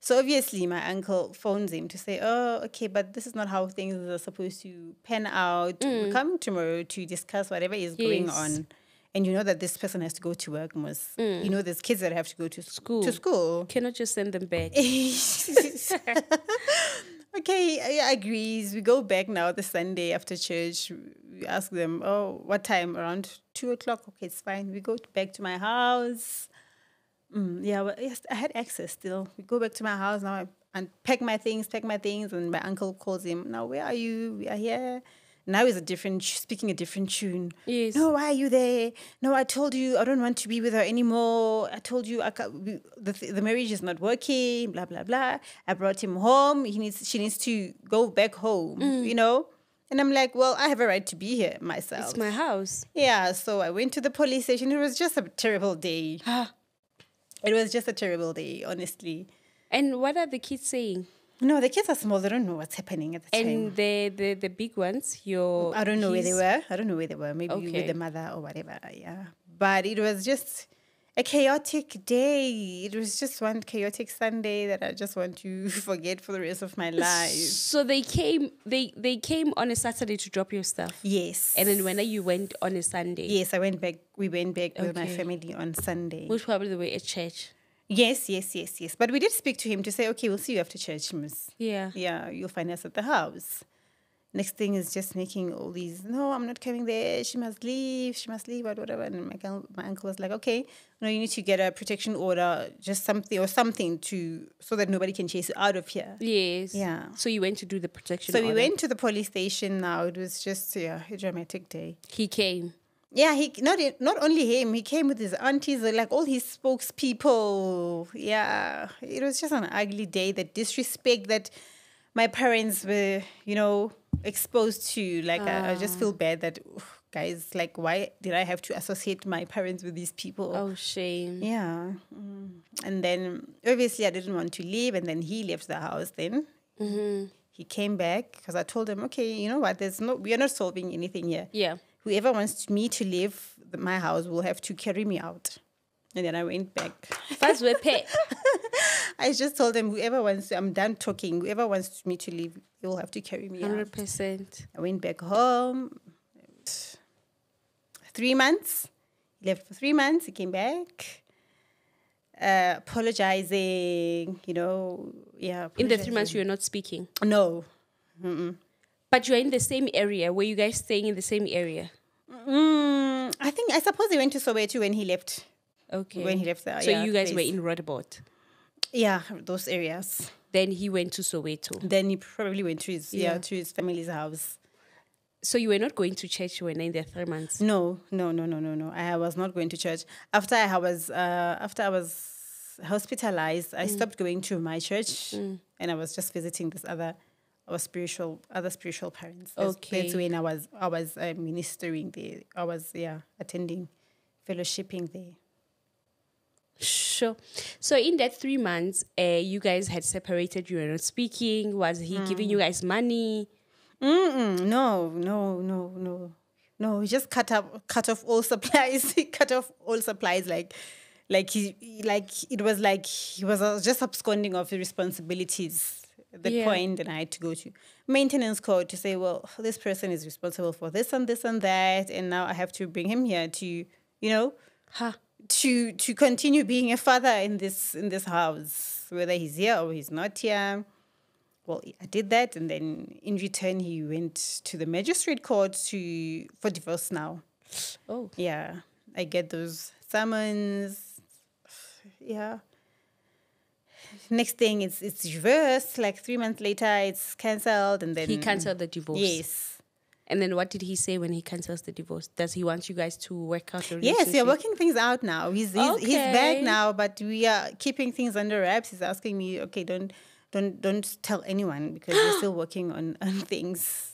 So obviously, my uncle phones him to say, "Oh, okay, but this is not how things are supposed to pan out. We're coming tomorrow to discuss whatever is going Mm. On." And you know that this person has to go to work, most. You know, there's kids that have to go to Mm. School. To school. Cannot just send them back. (laughs) okay, I agrees. We go back now the Sunday after church. We ask them, oh, what time? Around two o'clock. Okay, it's fine. We go back to my house. Mm, yeah, well, yes, I had access still. We go back to my house now I- and pack my things, pack my things, and my uncle calls him. Now, where are you? We are here. Now he's a different, speaking a different tune. Yes. No, why are you there? No, I told you I don't want to be with her anymore. I told you I can't, we, the the marriage is not working. Blah blah blah. I brought him home. He needs she needs to go back home. You know. And I'm like, well, I have a right to be here myself. It's my house. yeah. So I went to the police station. It was just a terrible day. (gasps) It was just a terrible day, honestly. And what are the kids saying? No, the kids are small. They don't know what's happening at the time. And the, the the big ones, your I don't know where they were. I don't know where they were. Maybe Okay. with the mother or whatever. Yeah. But it was just a chaotic day. It was just one chaotic Sunday that I just want to (laughs) forget for the rest of my life. So they came they they came on a Saturday to drop your stuff. Yes. And then when you went on a Sunday, Yes, I went back. We went back with my family on Sunday. which probably were at church. Yes, yes, yes, yes. But we did speak to him to say, okay, we'll see you after church, miss. Yeah. Yeah, you'll find us at the house. Next thing is just making all these, no, I'm not coming there. She must leave. She must leave, or whatever. And my, my uncle was like, okay, no, you need to get a protection order, just something or something to, so that nobody can chase you out of here. Yes. Yeah. So you went to do the protection. So we went to the police station now. It was just, yeah, a dramatic day. He came. Yeah, he not not only him, he came with his aunties, like all his spokespeople. Yeah, it was just an ugly day. The disrespect that my parents were, you know, exposed to. Like I, I just feel bad that guys, like, why did I have to associate my parents with these people? Oh, shame. Yeah, mm. and then obviously I didn't want to leave, and then he left the house. Then he came back because I told him, okay, you know what? There's no, we are not solving anything here Yeah. whoever wants me to leave my house will have to carry me out. And then I went back. First we pay. I just told them, whoever wants, I'm done talking. Whoever wants me to leave, you'll have to carry me. Hundred percent. I went back home. Three months. He left for three months. He came back. Uh, apologizing, you know, yeah. In the three months you were not speaking. No. But you're in the same area. Were you guys staying in the same area? Mm, I think, I suppose he went to Soweto when he left. Okay. When he left the So yeah, you guys were in Roodepoort. Yeah, those areas. Then he went to Soweto. Then he probably went to his yeah, Yeah. to his family's house. So you were not going to church when in the three months. No, no, no, no, no, no. I was not going to church after I was uh, after I was hospitalized. I stopped going to my church, and I was just visiting this other our spiritual other spiritual parents. That's, that's when I was I was uh, ministering there. I was yeah attending fellowshipping there. Sure. So in that three months, uh, you guys had separated. You were not speaking. Was he giving you guys money? Mm-mm, no, no, no, no, no. He just cut up, cut off all supplies. (laughs) he cut off all supplies, like, like he, like it was like he was uh, just absconding of his responsibilities. At the Yeah. point, and I had to go to maintenance court to say, well, this person is responsible for this and this and that, and now I have to bring him here to, you know, Huh. To to continue being a father in this in this house, whether he's here or he's not here. Well, I did that, and then in return, he went to the magistrate court to for divorce. Now, Oh. yeah, I get those summons. Yeah. Next thing, it's it's reversed. Like three months later, it's cancelled, and then He cancelled the divorce. Yes, And then what did he say when he cancels the divorce? Does he want you guys to work out a Yes, we are working things out now. He's he's, he's back now, but we are keeping things under wraps. He's asking me, okay, don't don't don't tell anyone because we're still (gasps) working on, on things.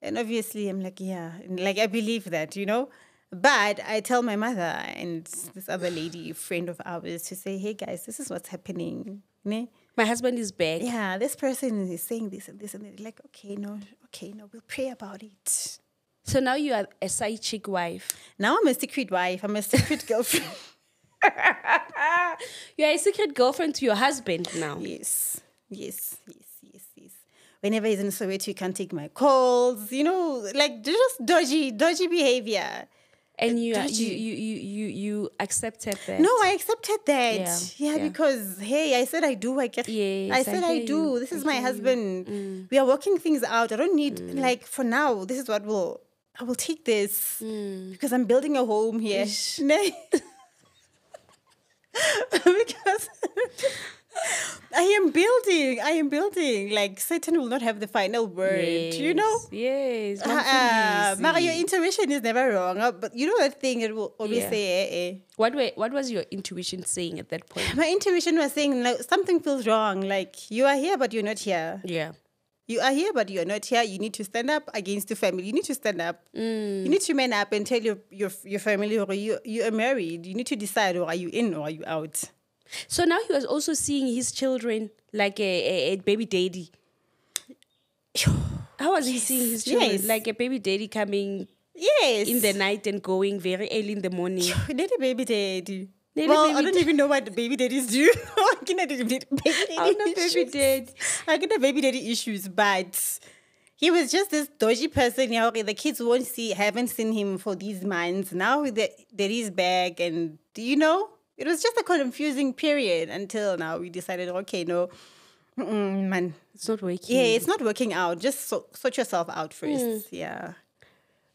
And obviously, I'm like, yeah, and like I believe that, you know. But I tell my mother and this other lady, friend of ours, to say, hey guys, this is what's happening. Ne? My husband is back. Yeah, this person is saying this and this and they're like, okay, no, okay, no, we'll pray about it. So now you are a side chick wife. Now I'm a secret wife. I'm a secret (laughs) girlfriend. (laughs) You are a secret girlfriend to your husband now. Yes, yes, yes, yes, yes. Whenever he's in Soweto, you can't take my calls. You know, like just dodgy, dodgy behavior. And you, you, you- you, you, you, accepted that. No, I accepted that. Yeah, Yeah, yeah. because hey, I said I do. I get. Yes, I I said I, hear do. you. This is I my you. Mm. husband. We are working things out. I don't need like for now. This is what will. I will take this Mm. because I'm building a home here. (laughs) Because (laughs) (laughs) I am building. I am building. Like Satan will not have the final word. You know. Yes. Uh, Mamfundisi. Mara, your intuition is never wrong. uh, But you know that thing, it will always Yeah. say, eh, eh. What were, what was your intuition saying at that point? My intuition was saying, like, something feels wrong. Like, you are here, but you're not here. Yeah. You are here, but you're not here. You need to stand up against the family. You need to stand up. Mm. You need to man up and tell your, your, your family, or you, you are married. You need to decide, or are you in or are you out? So now he was also seeing his children like a, a, a baby daddy. (sighs) How was he seeing his children? yes. Like a baby daddy coming Yes. in the night and going very early in the morning. (laughs) Daddy baby daddy. Well, I don't even know what the baby daddies do. (laughs) I can baby daddy (laughs) I'm not baby. I get the baby daddy issues, but he was just this dodgy person. You know, the kids won't see, haven't seen him for these months. Now that that he's back, and do you know, it was just a confusing period until now we decided, okay, no, mm, man, It's not working. yeah, it's not working out. Just so, sort yourself out first. Yeah,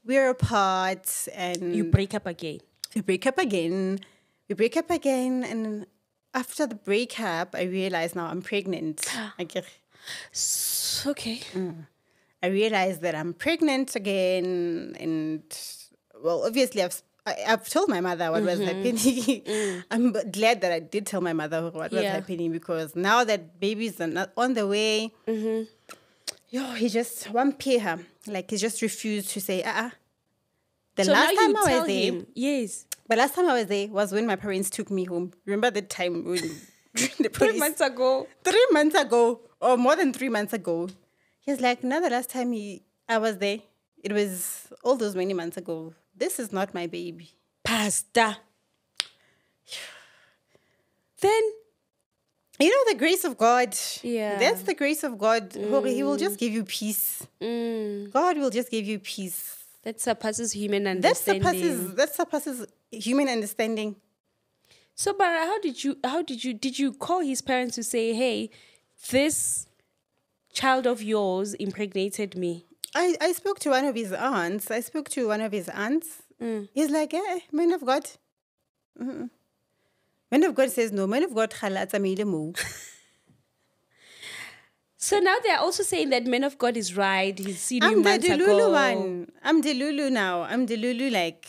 we're apart, and You break up again. we break up again. We break up again, and after the breakup, I realized now I'm pregnant. (gasps) Okay. I realized that I'm pregnant again, and well, obviously I've I, I've told my mother what was mm-hmm. happening. (laughs) Mm. I'm glad that I did tell my mother what was Yeah. happening because now that babies are not on the way, mm-hmm. yo, he just one her like he just refused to say uh The so last time I was there, him. Yes. the last time I was there was when my parents took me home. Remember the time when (laughs) the Three months ago. three months ago, or more than three months ago. He's like, no, the last time he, I was there, it was all those many months ago. This is not my baby. Pasta. Then You know, the grace of God. Yeah. That's the grace of God. He will just give you peace. mm, God will just give you peace. that surpasses human understanding. That surpasses, that surpasses human understanding. So, Bara, how did you? How did you? Did you call his parents to say, "Hey, this child of yours impregnated me"? I, I spoke to one of his aunts. I spoke to one of his aunts. He's like, eh, man of God. Mm-mm. Man of God says no. Man of God. (laughs) So now they're also saying that man of God is right. He's seen you I'm the months Delulu ago. one. I'm Delulu now. I'm Delulu, like,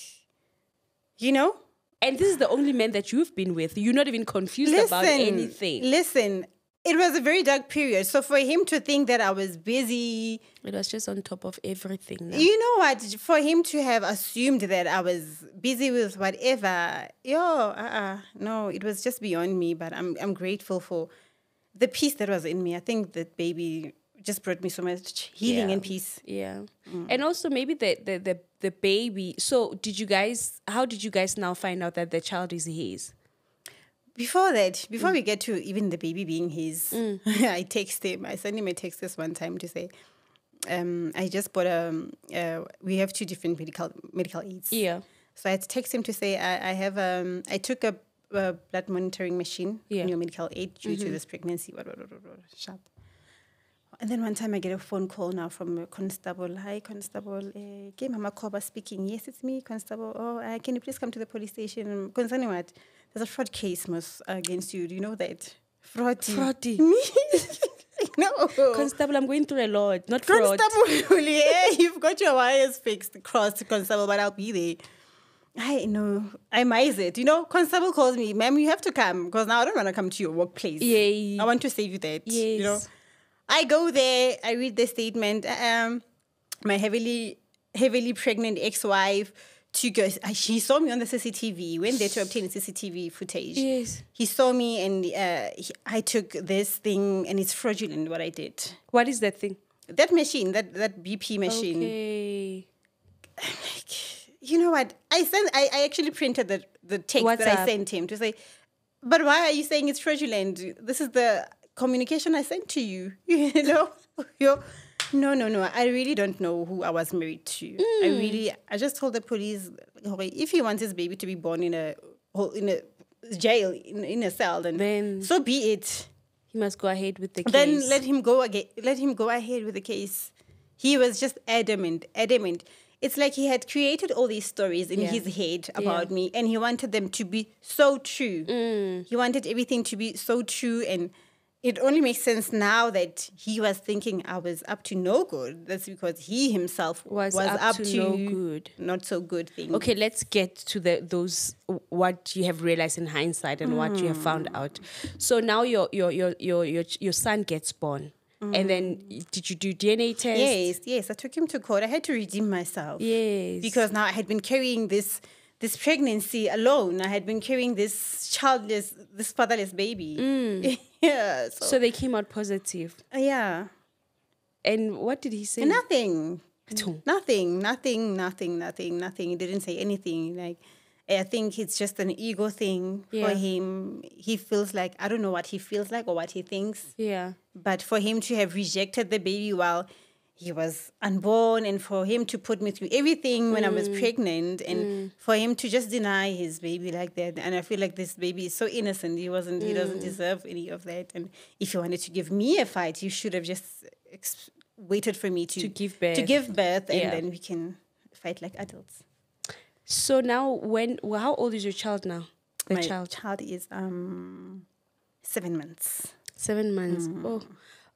you know? And this is the only man that you've been with. You're not even confused about anything. Listen, it was a very dark period. So for him to think that I was busy, It was just on top of everything. Now. you know what? For him to have assumed that I was busy with whatever, yo, uh-uh, no, it was just beyond me. But I'm I'm grateful for the peace that was in me. I think that baby just brought me so much healing Yeah. and peace. Yeah. Mm. And also maybe the, the the the baby. So did you guys how did you guys now find out that the child is his? Before that, Mm. before we get to even the baby being his, (laughs) I text him. I sent him a text this one time to say, um, I just bought a. Uh, we have two different medical medical aids. Yeah. So I had to text him to say I, I have um I took a, a blood monitoring machine Yeah. in your medical aid due to this pregnancy. What, what, what, what, sharp. And then one time I get a phone call now from a constable. Hi, constable. Uh, Mama Koba speaking. Yes, it's me, constable. Oh, uh, can you please come to the police station? Concerning what? There's a fraud case most against you. Do you know that? Fraud. Fraudy. (laughs) Me? (laughs) no. Constable, I'm going through a lot. Not fraud. Constable, (laughs) yeah, you've got your wires fixed, crossed, Constable, but I'll be there. I know. I miss it. You know, Constable calls me, ma'am, you have to come because now I don't want to come to your workplace. Yay. I want to save you that. Yes. You know, I go there, I read the statement. Um, my heavily, heavily pregnant ex-wife to go. uh, She saw me on the CCTV. Went there to obtain CCTV footage. Yes. He saw me, and uh, he, I took this thing, and it's fraudulent. What I did. What is that thing? That machine, that that BP machine. Okay. (sighs) You know what? I sent. I, I actually printed the the text that I sent him to say, but why are you saying it's fraudulent? This is the communication I sent to you. (laughs) You know, (laughs) no, no, no. I really don't know who I was married to. I Mm. really. I just told the police, okay, if he wants his baby to be born in a in a jail in, in a cell, then Then- so be it. He must go ahead with the case. Then let him go again. Let him go ahead with the case. He was just adamant, adamant. It's like he had created all these stories in Yeah. his head about me, and he wanted them to be so true. Mm. He wanted everything to be so true, and it only makes sense now that he was thinking I was up to no good. That's because he himself Was up to no good. not so good thing. Okay, let's get to the those what you have realized in hindsight and what you have found Hmm. out. So now your your your your your, your son gets born, and then did you do DNA test? Hmm. Yes, yes. I took him to court. I had to redeem myself. Yes. because now I had been carrying this this pregnancy alone. I had been carrying this childless, this fatherless baby. (laughs) yeah. So, so they came out positive. yeah. And what did he say? Nothing. Nothing. Nothing. Nothing. Nothing. Nothing. He didn't say anything. Like I think it's just an ego thing Yeah. for him. He feels like I don't know what he feels like or what he thinks. Yeah. But for him to have rejected the baby while he was unborn and for him to put me through everything when I was Mm. pregnant and for him to just deny his baby like that. And I feel like this baby is so innocent. He wasn't, he Mm. doesn't deserve any of that. And if you wanted to give me a fight, you should have just ex- waited for me to, To give birth To give birth and Yeah. then we can fight like adults. So now, when well, how old is your child now? The My child, child is um seven months. seven months. Mm. Oh,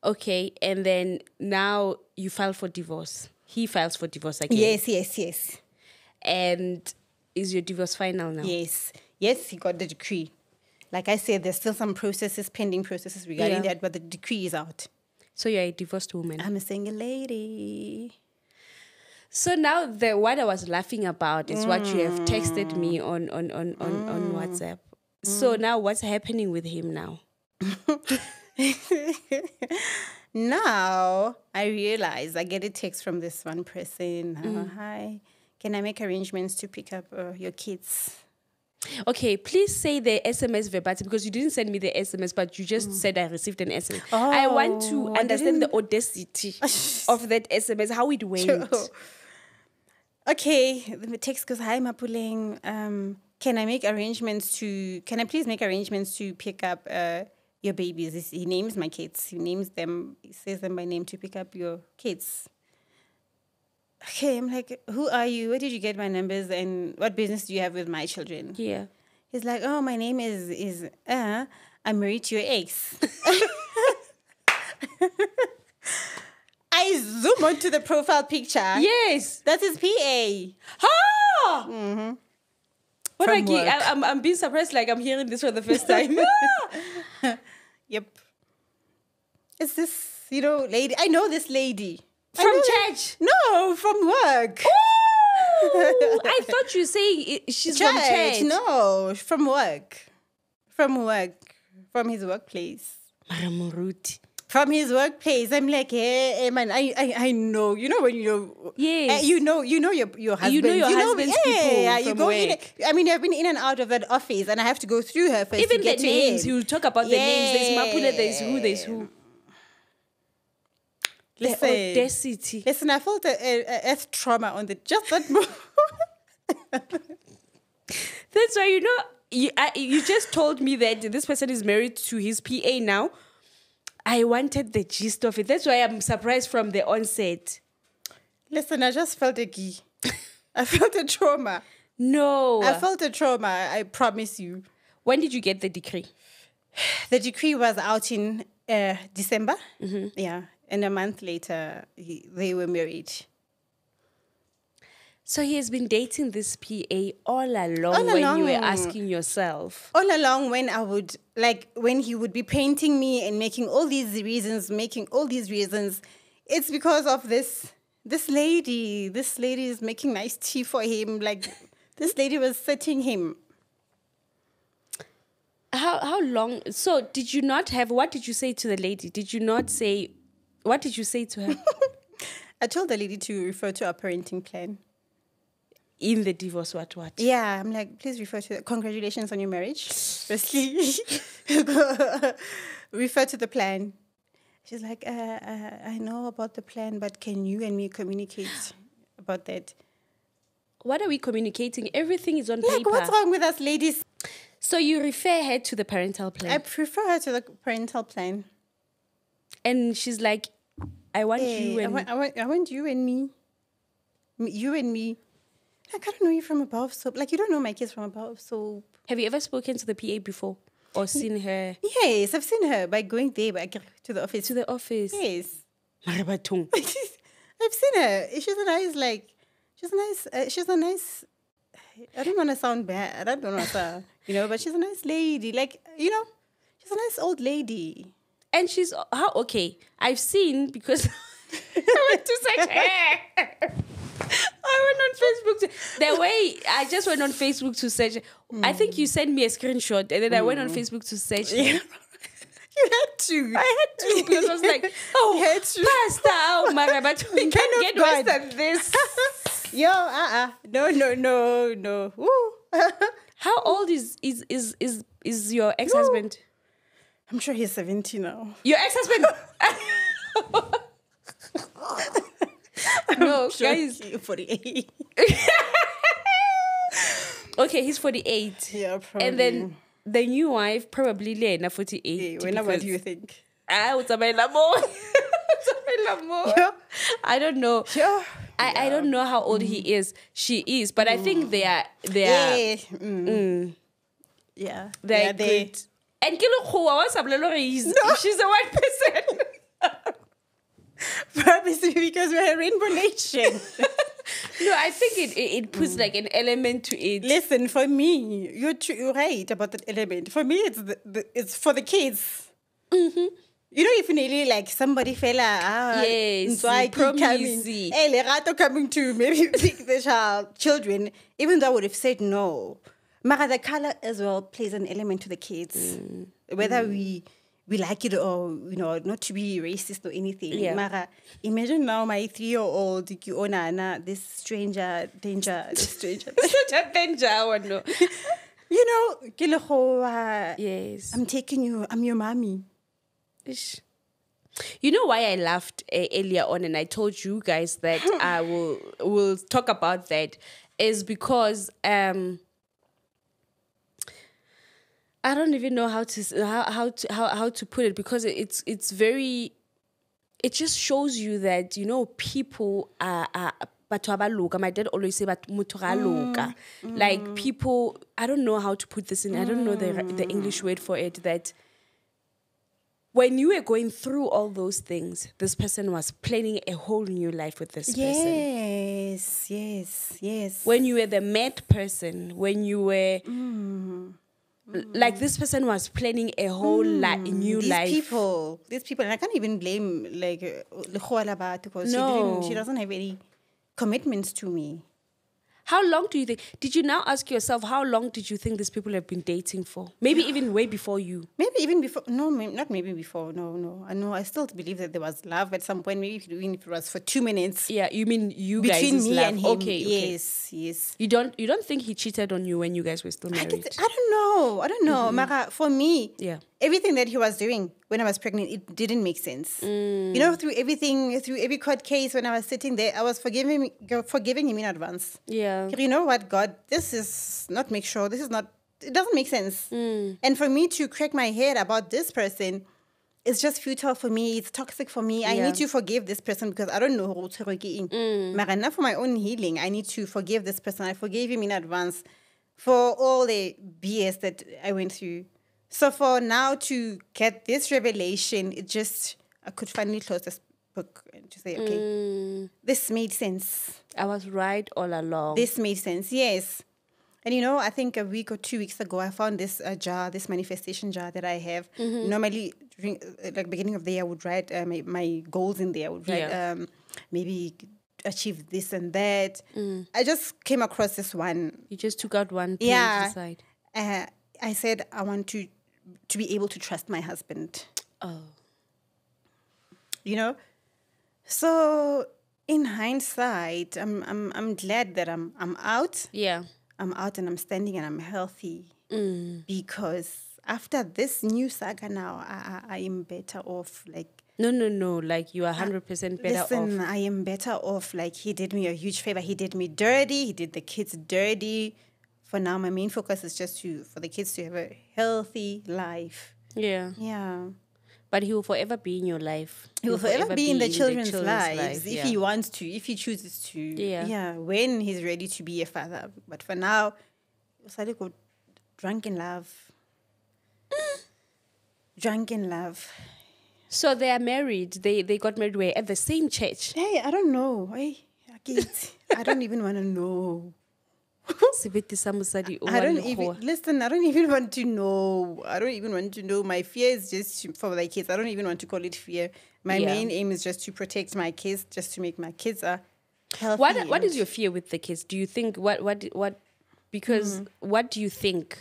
okay. And then now you file for divorce. He files for divorce again. Yes, yes, yes. And is your divorce final now? Yes, yes, he got the decree. Like I said, there's still some processes, pending processes regarding Yeah. that, but the decree is out. So you're a divorced woman. I'm a single lady. So now the what I was laughing about is what you have texted me Mm. on on on on, on WhatsApp. So now what's happening with him now? (laughs) (laughs) Now I realize I get a text from this one person. uh, Mm. Hi, can I make arrangements to pick up uh, your kids? Okay, please say the SMS verbatim because you didn't send me the SMS, but you just said I received an SMS. I want to Mm. Oh, understand the audacity (laughs) of that SMS, how it went. (laughs) Okay, the text goes, Hi, Mapuleng. Um, can I make arrangements to, can I please make arrangements to pick up uh, your babies? He names my kids. He names them, he says them by name to pick up your kids. Okay, I'm like, Who are you? Where did you get my numbers? And what business do you have with my children? Yeah. He's like, Oh, my name is, is uh, I'm married to your ex. (laughs) I zoom onto the profile picture. Yes. That's his PA. Ah! What From I. I, I'm, I'm being surprised like I'm hearing this for the first time. (laughs) (laughs) Yep. Is this, you know, lady? I know this lady. From church. No, from work. Ooh, I (laughs) thought you were saying it- she's from church. No, from work. From work. From his workplace. Maramuruti. From his workplace. I'm like, hey, hey man, I, I, I know. You know when you know. Yes. eh, you know, you know your your husband. You know your husband's people yeah, you from go in. I mean, I've been in and out of that office, and I have to go through her first. Even to get the names, he talk about the names. There's Mapule, there's who, there's who. The Listen. audacity. Listen, I felt a, a, a earth trauma on the just that moment. (laughs) That's why you know you I, you just told me that this person is married to his PA now. I wanted the gist of it. That's why I'm surprised from the onset. Listen, I just felt a key. (laughs) I felt a trauma. No. I felt a trauma. I promise you. when did you get the decree? The decree was out in uh, December. Mm-hmm. Yeah, and a month later, he, they were married. So he has been dating this PA all along All when you were asking yourself. All along, when I would like when he would be painting me and making all these reasons, making all these reasons, it's because of this this lady. This lady is making nice tea for him. Like (laughs) this lady was setting him. How how long? So did you not have? What did you say to the lady? Did you not say? What did you say to her (laughs) I told the lady to refer to our parenting plan. In the divorce? What what? Yeah, I'm like, please refer to the, congratulations on your marriage. Firstly, (laughs) refer to the plan. She's like, uh, uh, I know about the plan, but can you and me communicate about that? What are we communicating? Everything is on Like, paper. what's wrong with us ladies? So you refer her to the parental plan, I prefer her to the parental plan. and she's like, "I want Hey, you I, and want, I, want, I want you and. Me- You and me. Like, I don't know you from a bar of soap. Like, you don't know my kids from a bar of soap. Have you ever spoken to the PA before or seen her Yes, I've seen her by going there, by to the office. to the office? yes. (laughs) I've seen her. She's a nice, like, she's a nice, uh, she's a nice, I don't want to sound bad. I don't want to, (laughs) you know, but she's a nice lady. Like, you know, she's a nice old lady. And she's how okay. I've seen because (laughs) I went to search her. I went on Facebook to the way I just went on Facebook to search. I think you sent me a screenshot and then I went on mm. Facebook to search. her. (laughs) You had to. I had to because I was like, (laughs) oh, You had to. Pastor, oh my God, but we (laughs) of get worse than this. Yo, uh-uh. No, no, no, no. Woo. How old is is is is is your ex husband? I'm sure he's 70 now. Your ex husband. (laughs) no, guys. 48. (laughs) Okay, he's 48. Yeah, probably. And then the new wife, probably Lena, 48. Hey, when, what do you think? Ah, mo. (laughs) Utsamaela mo. Yeah. I don't know. Yeah. I, I don't know how old he is. She is, but I think they are they are Yeah. Mm. Yeah. they're yeah, they- good. And ke lekgowa wa sa bolela hore he's- she's a white person. (laughs) Probably because we're a rainbow nation. (laughs) no, I think it, it, it puts like an element to it. Listen, for me, you're, you're right about that element. For me, it's the, the it's for the kids. Mm-hmm. You know, if nearly like somebody fella, ah, Yes, coming, hey, Lerato coming to maybe (laughs) pick the child, children, even though I would have said no. Mara, the color as well plays an element to the kids, Mm. whether we we like it or you know not to be racist or anything. Yeah. Mara, imagine now my three year old Kiona, this stranger danger, (laughs) this stranger. Danger no. (laughs) You know, ke le kgowa, Yes. I'm taking you, I'm your mommy. Ish. You know why I laughed uh, earlier on, and I told you guys that (gasps) I will will talk about that is because um I don't even know how to how how to how, how to put it because it- it's it's very it just shows you that you know people are are batho ba loka. My dad always say but motho ga mm, loka. Like mm. people I don't know how to put this in. I don't know the the mm. English word for it that when you were going through all those things, this person was planning a whole new life with this person. Yes, yes, yes. When you were the mad person, when you were l- like this person was planning a whole li- new these life. These people, these people, and I can't even blame like uh, because she, No. didn't, she doesn't have any commitments to me. How long do you think? Did you now ask yourself how long did you think these people have been dating for? Maybe even way before you. Maybe even before, no, may- not maybe before, no, no. I know, I still believe that there was love at some point, maybe even if it was for two minutes Yeah, you mean you between guys' me love. and him. Okay, okay. Yes, yes. You don't you don't think he cheated on you when you guys were still I, married? get- I don't know. I don't know. Mm-hmm. Mara, for me, Yeah. Everything that he was doing when I was pregnant, it didn't make sense. You know, through everything, through every court case, when I was sitting there, I was forgiving, forgiving him in advance. Yeah. You know what, God, this is not make sure. This is not. It doesn't make sense. Mm. And for me to crack my head about this person, it's just futile for me. It's toxic for me. I Yeah. need to forgive this person because I don't know who to forgive. Mm. Mara, now for my own healing, I need to forgive this person. I forgave him in advance for all the BS that I went through. So for now to get this revelation, it just I could finally close this book and just say, okay, this made sense. I was right all along. This made sense, yes. And you know, I think a week or two weeks ago, I found this uh, jar, this manifestation jar that I have. Normally, during uh, like beginning of the year, I would write uh, my, my goals in there. I would write Yeah. um, maybe achieve this and that. I just came across this one. you just took out one page Yeah. Uh, I said I want to to be able to trust my husband. Oh. you know so in hindsight i'm i'm, I'm glad that i'm i'm out Yeah. i'm out and i'm standing and i'm healthy mm. because after this new saga now I, I, I am better off like No, no, no. Like you are hundred percent better listen off. i am better off like he did me a huge favor he did me dirty he did the kids dirty for now my main focus is just to for the kids to have a healthy life Yeah. yeah But he will forever be in your life. He will forever be in the children's, lives life, if yeah. he wants to, if he chooses to. Yeah. Yeah, when he's ready to be a father. But for now, Usali go drunk in love. (gasps) drunk in love. So they are married. They they got married where at the same church. Hey, I don't know. Hey, Akit, I don't even want to know. (laughs) Sebete sa mosadi o I don't even listen. I don't even want to know. I don't even want to know. My fear is just to- for my kids. I don't even want to call it fear. My Yeah. main aim is just to protect my kids, just to make my kids a healthy. What what and- is your fear with the kids? Do you think what what what because mm. what do you think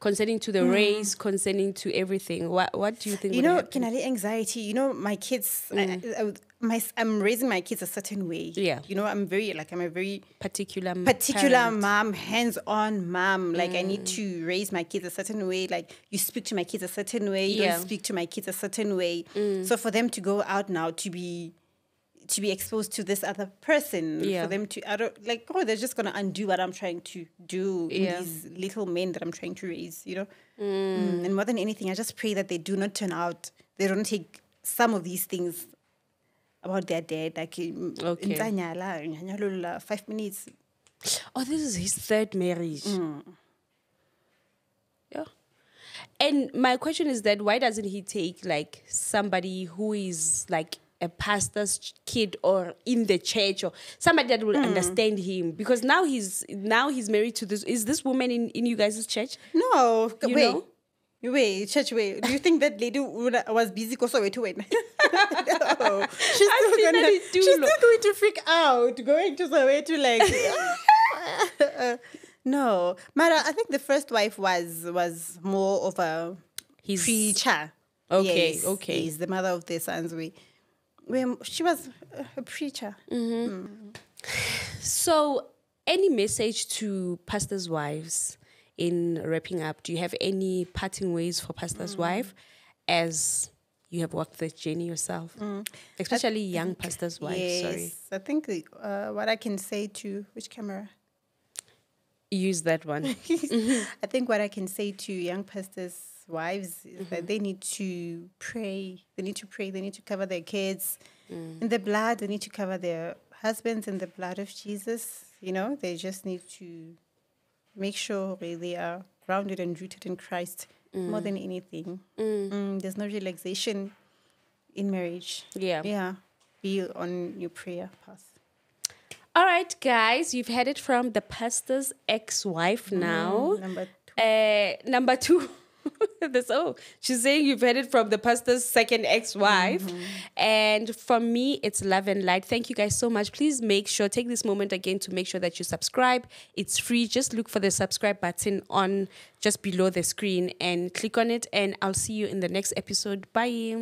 concerning to the mm. race, concerning to everything? What what do you think you would know happen? can I anxiety you know my kids I, mm. I, my, i'm raising my kids a certain way Yeah. you know i'm very like i'm a very particular particular parent? mom hands-on mom like i need mm. to raise my kids a certain way like you speak to my kids a certain way you Yeah. don't speak to my kids a certain way mm. so for them to go out now to be to be exposed to this other person Yeah. for them to I don't like oh they're just gonna undo what I'm trying to do in Yeah. these little men that I'm trying to raise you know mm. mm, and more than anything I just pray that they do not turn out they don't take some of these things about their dad like mm, Okay. five minutes Oh, this is his third marriage. Mm. Yeah. And my question is that why doesn't he take like somebody who is like a pastor's kid or in the church or somebody that Mm. will understand him? Because now he's now he's married to this is this woman in, in you guys' church? no You wait know? Wait, church, wait. Do you think that lady was busy because of it when? (laughs) (laughs) no. She's still, gonna, she's still going to freak out, going to Soweto like. (laughs) no, Mara. I think the first wife was was more of a He's preacher. Okay, Yes, okay. Yes, the mother of their sons. We, we she was a- a preacher. Mm-hmm. Mm. So, any message to pastors' wives in wrapping up? Do you have any parting ways for pastors' mm. wife as you have walked the journey yourself? Mm. Especially young pastors' wives, yes, sorry. I think the, uh, what I can say to which camera. Use that one. (laughs) I think what I can say to young pastors' wives is that mm-hmm. they need to pray. They need to pray. They need to cover their kids mm. in the blood. They need to cover their husbands in the blood of Jesus. You know, they just need to make sure they are grounded and rooted in Christ more than anything. Mm, there's no relaxation in marriage. Yeah. Yeah. Be on your prayer path. All right, guys, you've heard it from the pastor's ex wife now. Number two. Uh, number two. (laughs) (laughs) That's oh, she's saying you've heard it from the pastor's second ex-wife, mm-hmm. and from me, it's love and light. Thank you guys so much. Please make sure take this moment again to make sure that you subscribe. It's free. Just look for the subscribe button on just below the screen and click on it. And I'll see you in the next episode. Bye.